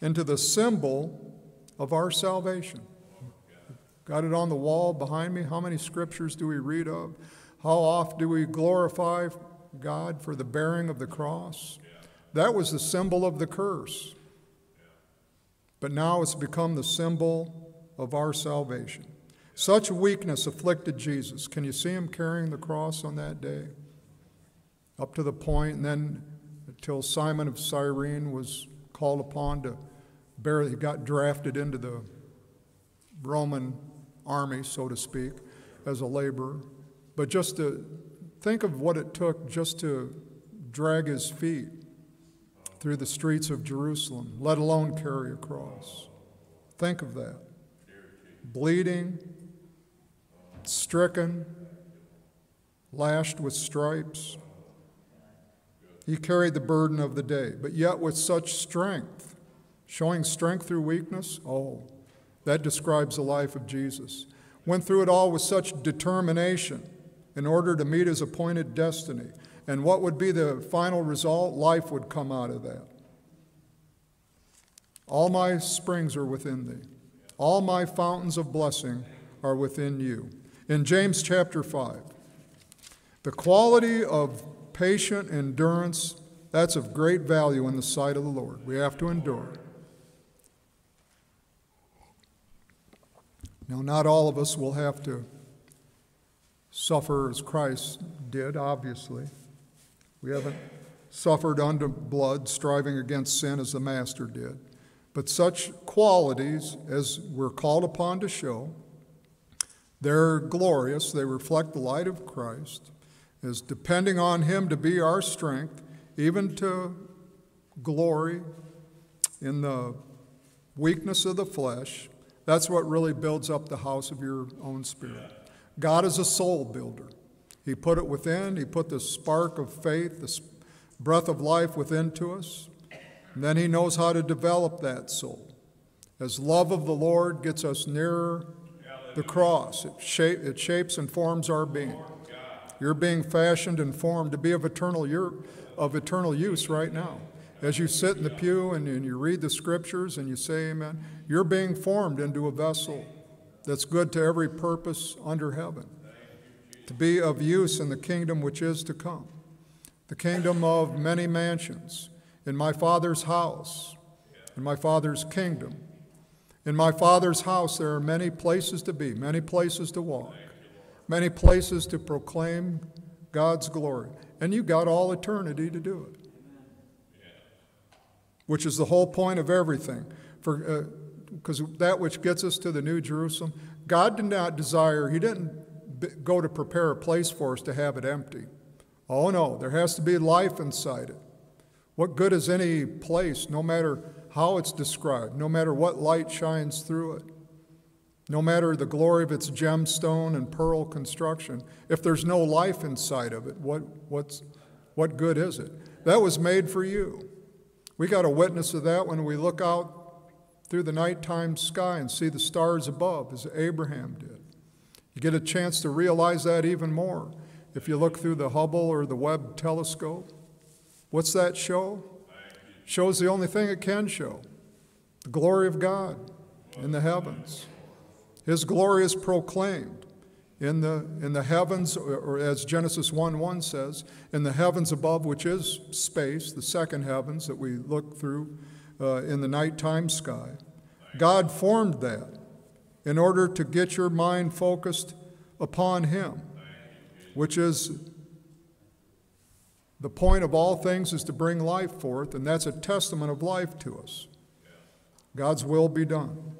into the symbol of our salvation. Got it on the wall behind me. How many scriptures do we read of? How oft do we glorify God for the bearing of the cross? That was the symbol of the curse. But now it's become the symbol of our salvation. Such weakness afflicted Jesus. Can you see him carrying the cross on that day? Up to the point, and then until Simon of Cyrene was called upon to barely got drafted into the Roman army, so to speak, as a laborer. But just to think of what it took just to drag his feet through the streets of Jerusalem, let alone carry a cross. Think of that. Bleeding, stricken, lashed with stripes. He carried the burden of the day, but yet with such strength Showing strength through weakness? Oh, that describes the life of Jesus. Went through it all with such determination in order to meet his appointed destiny. And what would be the final result? Life would come out of that. All my springs are within thee, all my fountains of blessing are within you. In James chapter 5, the quality of patient endurance, that's of great value in the sight of the Lord. We have to endure. Now, not all of us will have to suffer as Christ did, obviously. We haven't suffered under blood, striving against sin as the Master did. But such qualities as we're called upon to show, they're glorious. They reflect the light of Christ, as depending on Him to be our strength, even to glory in the weakness of the flesh That's what really builds up the house of your own spirit. God is a soul builder. He put it within, He put the spark of faith, the breath of life within to us. Then He knows how to develop that soul. As love of the Lord gets us nearer the cross, it, shape, it shapes and forms our being. You're being fashioned and formed to be of eternal, of eternal use right now. As you sit in the pew and, and you read the scriptures and you say amen, you're being formed into a vessel that's good to every purpose under heaven, to be of use in the kingdom which is to come, the kingdom of many mansions, in my Father's house, in my Father's kingdom. In my Father's house, there are many places to be, many places to walk, many places to proclaim God's glory. And you've got all eternity to do it which is the whole point of everything. For because uh, that which gets us to the New Jerusalem, God did not desire. He didn't go to prepare a place for us to have it empty. Oh no, there has to be life inside it. What good is any place, no matter how it's described, no matter what light shines through it, no matter the glory of its gemstone and pearl construction, if there's no life inside of it, what, what's, what good is it? That was made for you. We got a witness of that when we look out through the nighttime sky and see the stars above, as Abraham did. You get a chance to realize that even more if you look through the Hubble or the Webb telescope. What's that show? Shows the only thing it can show the glory of God in the heavens. His glory is proclaimed in the, in the heavens, or as Genesis 1 1 says, in the heavens above, which is space, the second heavens that we look through uh, in the nighttime sky. God formed that in order to get your mind focused upon Him, which is the point of all things is to bring life forth, and that's a testament of life to us. God's will be done.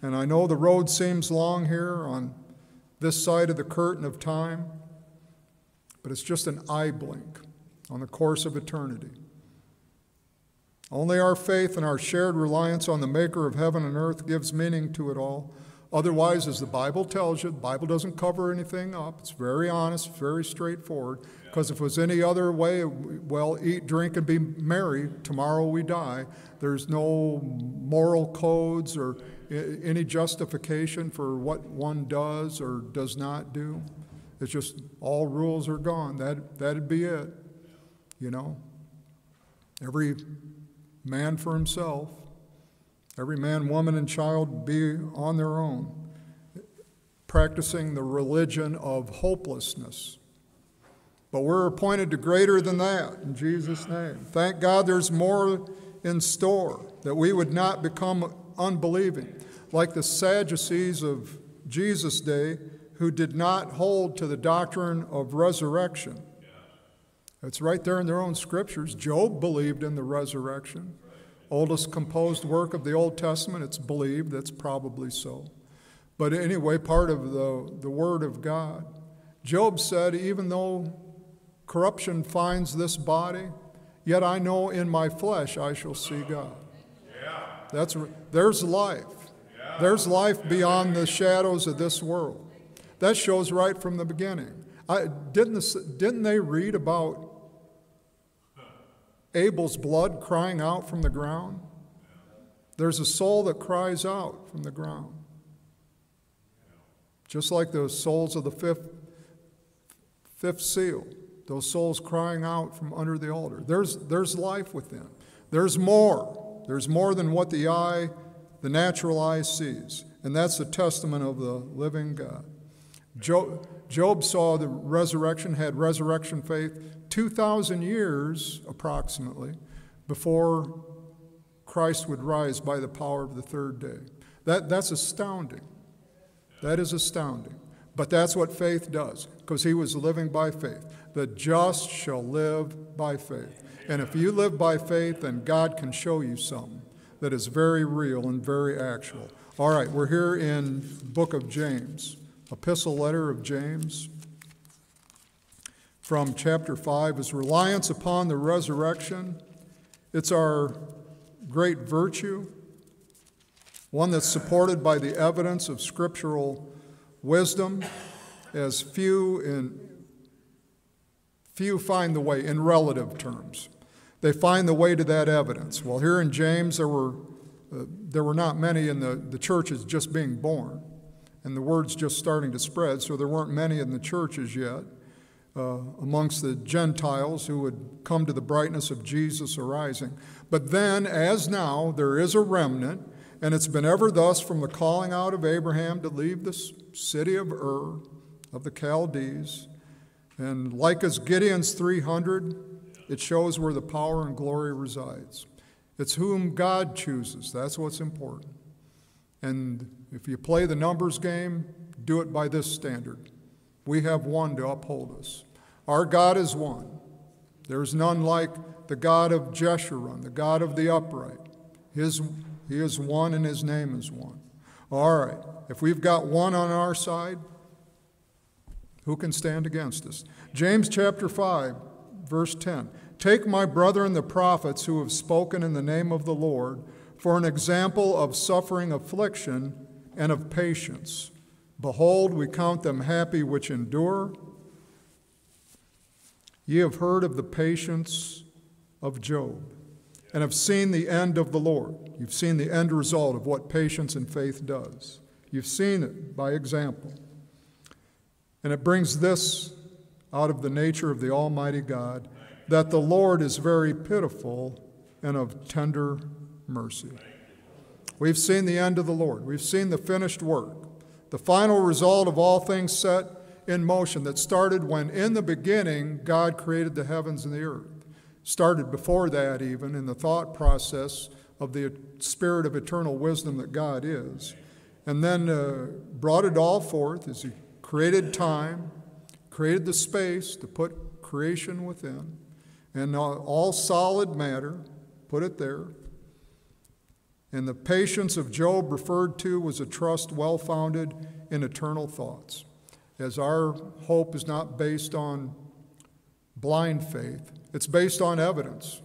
And I know the road seems long here on this side of the curtain of time, but it's just an eye blink on the course of eternity. Only our faith and our shared reliance on the Maker of heaven and earth gives meaning to it all. Otherwise, as the Bible tells you, the Bible doesn't cover anything up. It's very honest, very straightforward. Because if it was any other way, well, eat, drink, and be merry, tomorrow we die. There's no moral codes or any justification for what one does or does not do. It's just all rules are gone. That, that'd be it, you know. Every man for himself, every man, woman, and child be on their own, practicing the religion of hopelessness. But we're appointed to greater than that in Jesus' name. Thank God there's more in store, that we would not become unbelieving, like the Sadducees of Jesus' day who did not hold to the doctrine of resurrection. It's right there in their own scriptures. Job believed in the resurrection. Oldest composed work of the Old Testament, it's believed, that's probably so. But anyway, part of the, the Word of God. Job said, even though corruption finds this body, yet I know in my flesh I shall see God. Yeah. That's there's life. Yeah. There's life beyond the shadows of this world. That shows right from the beginning. I, didn't, didn't they read about Abel's blood crying out from the ground? There's a soul that cries out from the ground. Just like those souls of the fifth, fifth seal, those souls crying out from under the altar. There's, there's life within. There's more. There's more than what the eye, the natural eye sees. And that's the testament of the living God. Job, Job saw the resurrection, had resurrection faith 2,000 years approximately before Christ would rise by the power of the third day. That, that's astounding. That is astounding. But that's what faith does, because he was living by faith. The just shall live by faith. And if you live by faith, then God can show you something that is very real and very actual. All right, we're here in book of James, epistle letter of James from chapter 5 is reliance upon the resurrection. It's our great virtue. one that's supported by the evidence of scriptural wisdom, as few in few find the way in relative terms. They find the way to that evidence. Well, here in James, there were uh, there were not many in the, the churches just being born, and the word's just starting to spread, so there weren't many in the churches yet. Uh, amongst the Gentiles who would come to the brightness of Jesus arising. But then, as now, there is a remnant, and it's been ever thus from the calling out of Abraham to leave the city of Ur of the Chaldees. And like as Gideon's 300, it shows where the power and glory resides. It's whom God chooses. That's what's important. And if you play the numbers game, do it by this standard. We have one to uphold us. Our God is one. There's none like the God of Jeshurun, the God of the upright. His, he is one and his name is one. All right, if we've got one on our side, who can stand against us? James chapter 5, verse 10. Take my brethren the prophets who have spoken in the name of the Lord for an example of suffering affliction and of patience. Behold, we count them happy which endure. Ye have heard of the patience of Job and have seen the end of the Lord. You've seen the end result of what patience and faith does. You've seen it by example. And it brings this out of the nature of the Almighty God that the Lord is very pitiful and of tender mercy. We've seen the end of the Lord, we've seen the finished work, the final result of all things set in motion that started when, in the beginning, God created the heavens and the earth. Started before that, even in the thought process of the spirit of eternal wisdom that God is. And then uh, brought it all forth as He created time, created the space to put creation within, and all solid matter, put it there. And the patience of Job referred to was a trust well founded in eternal thoughts as our hope is not based on blind faith, it's based on evidence.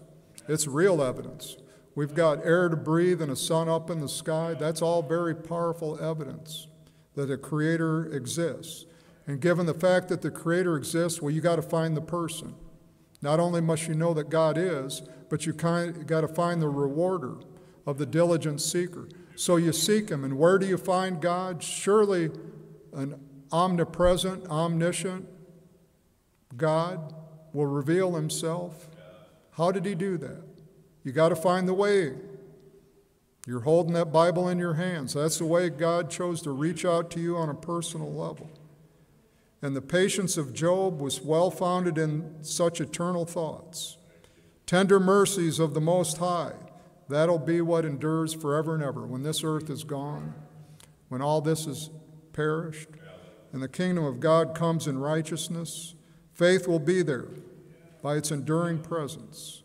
It's real evidence. We've got air to breathe and a sun up in the sky. That's all very powerful evidence that a creator exists. And given the fact that the creator exists, well, you got to find the person. Not only must you know that God is, but you got to find the rewarder of the diligent seeker. So you seek him. And where do you find God? Surely an omnipresent, omniscient God will reveal himself. How did he do that? You got to find the way. You're holding that Bible in your hands. That's the way God chose to reach out to you on a personal level. And the patience of Job was well founded in such eternal thoughts. Tender mercies of the Most High, that'll be what endures forever and ever. When this earth is gone, when all this is perished, and the kingdom of God comes in righteousness, faith will be there by its enduring presence.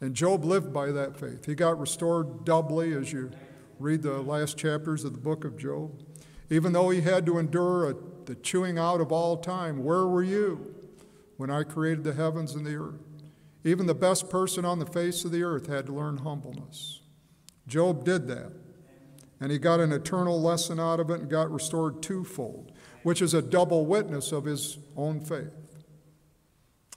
And Job lived by that faith. He got restored doubly as you read the last chapters of the book of Job. Even though he had to endure a, the chewing out of all time, where were you when I created the heavens and the earth? Even the best person on the face of the earth had to learn humbleness. Job did that. And he got an eternal lesson out of it and got restored twofold which is a double witness of his own faith.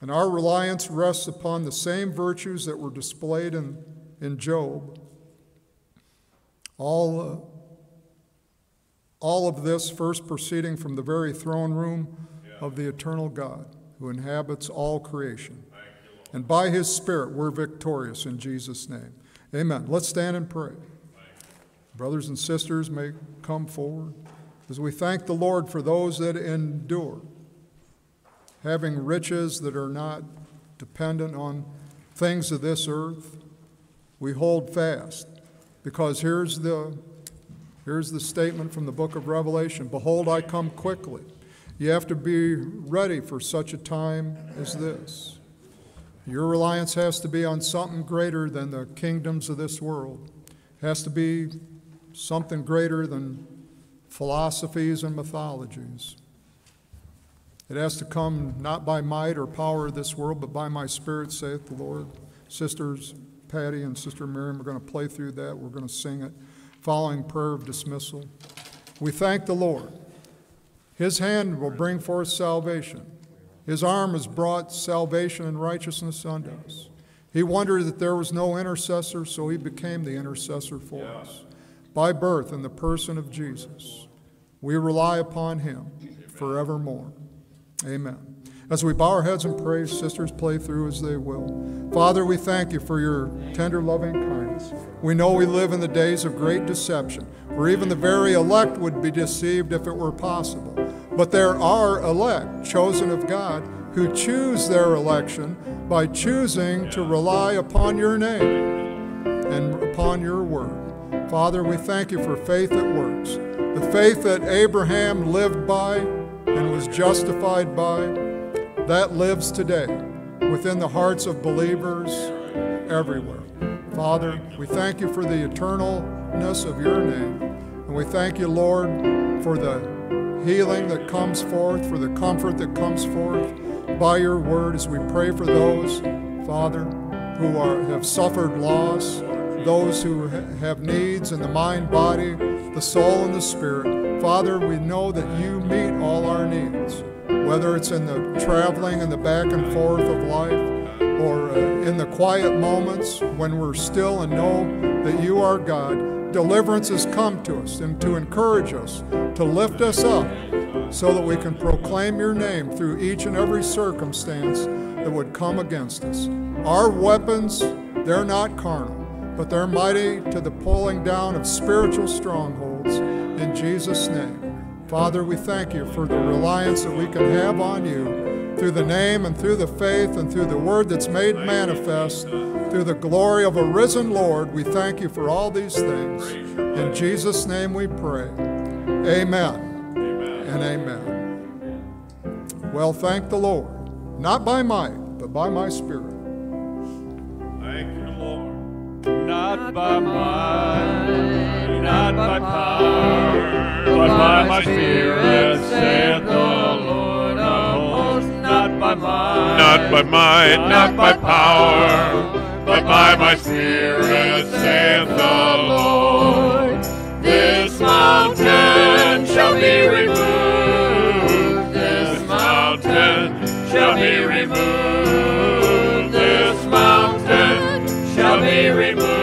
And our reliance rests upon the same virtues that were displayed in, in Job. All, uh, all of this first proceeding from the very throne room of the eternal God who inhabits all creation. And by his Spirit, we're victorious in Jesus' name. Amen. Let's stand and pray. Brothers and sisters may come forward as we thank the Lord for those that endure, having riches that are not dependent on things of this earth, we hold fast. Because here's the, here's the statement from the book of Revelation Behold, I come quickly. You have to be ready for such a time as this. Your reliance has to be on something greater than the kingdoms of this world. It has to be something greater than philosophies and mythologies. It has to come not by might or power of this world, but by my spirit, saith the Lord. Sisters Patty and Sister Miriam are going to play through that. We're going to sing it. following prayer of dismissal. We thank the Lord. His hand will bring forth salvation. His arm has brought salvation and righteousness unto us. He wondered that there was no intercessor, so he became the intercessor for us. By birth in the person of Jesus, we rely upon him forevermore. Amen. As we bow our heads and pray, sisters play through as they will. Father, we thank you for your tender loving kindness. We know we live in the days of great deception, where even the very elect would be deceived if it were possible. But there are elect, chosen of God, who choose their election by choosing to rely upon your name and upon your word. Father, we thank you for faith that works, the faith that Abraham lived by and was justified by, that lives today within the hearts of believers everywhere. Father, we thank you for the eternalness of your name, and we thank you, Lord, for the healing that comes forth, for the comfort that comes forth by your word as we pray for those, Father, who are, have suffered loss, those who have needs in the mind, body, the soul, and the spirit. Father, we know that you meet all our needs, whether it's in the traveling and the back and forth of life or uh, in the quiet moments when we're still and know that you are God deliverance has come to us and to encourage us, to lift us up, so that we can proclaim your name through each and every circumstance that would come against us. Our weapons, they're not carnal, but they're mighty to the pulling down of spiritual strongholds. In Jesus' name. Father, we thank you for the reliance that we can have on you through the name and through the faith and through the word that's made manifest through the glory of a risen Lord, we thank you for all these things. In Jesus' name we pray. Amen, amen. and amen. Well, thank the Lord, not by might, but by my spirit. By might, not by power, but by my spirit, saith the Lord of hosts. Not by might, not by might, not by power but by my spirit, saith the Lord. This mountain shall be removed. This mountain shall be removed. This mountain shall be removed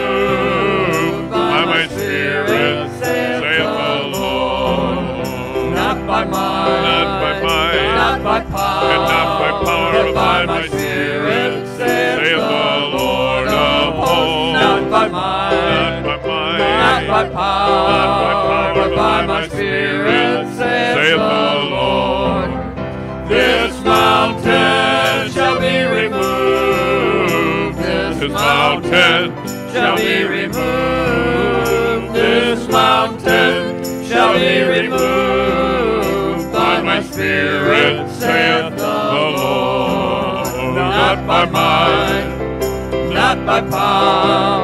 by power, but by my spirit, saith the Lord. This mountain shall be removed. This mountain shall be removed. This mountain shall be removed by my spirit, saith the Lord. Not by might, not by power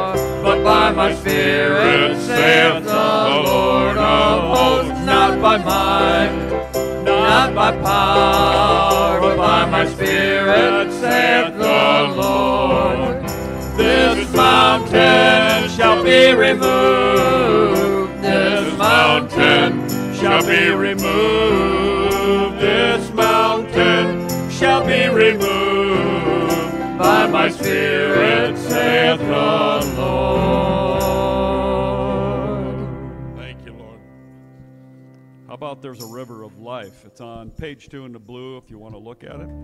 my spirit, saith the Lord of hosts, not by might, not by power, but by my spirit, saith the Lord. This mountain shall be removed, this mountain shall be removed, this mountain shall be removed by my spirit, saith the Lord. Thank you, Lord. How about There's a River of Life? It's on page two in the blue if you want to look at it.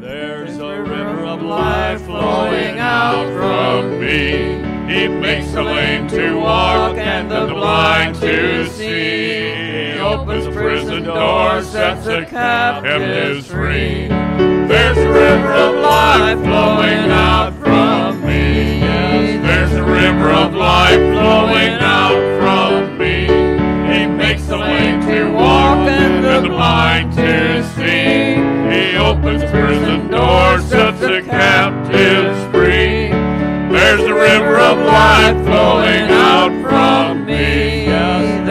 There's a river of life flowing out from me. He makes the lame to walk and the blind to see. He opens prison doors, sets the captives free. There's a river of life flowing out from me. There's a river of life flowing out from me. He makes the lame to walk and the blind to see. He opens prison doors, sets the captives free. There's a river of life flowing out from me.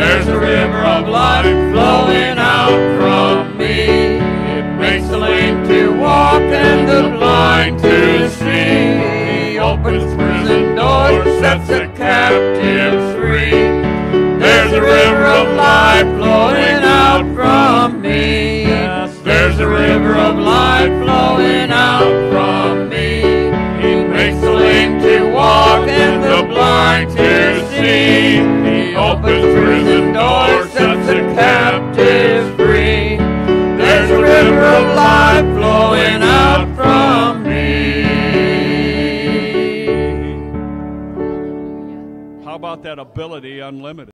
There's a river of life flowing out from me. It makes the lame to walk and the blind to see. He opens prison doors, sets the captives free. There's a river of life flowing out from me. Yes, there's a river of life flowing out from me lame to walk and the blind to see. He opens prison doors, sets the captive free. There's a river of life flowing out from me. How about that ability unlimited?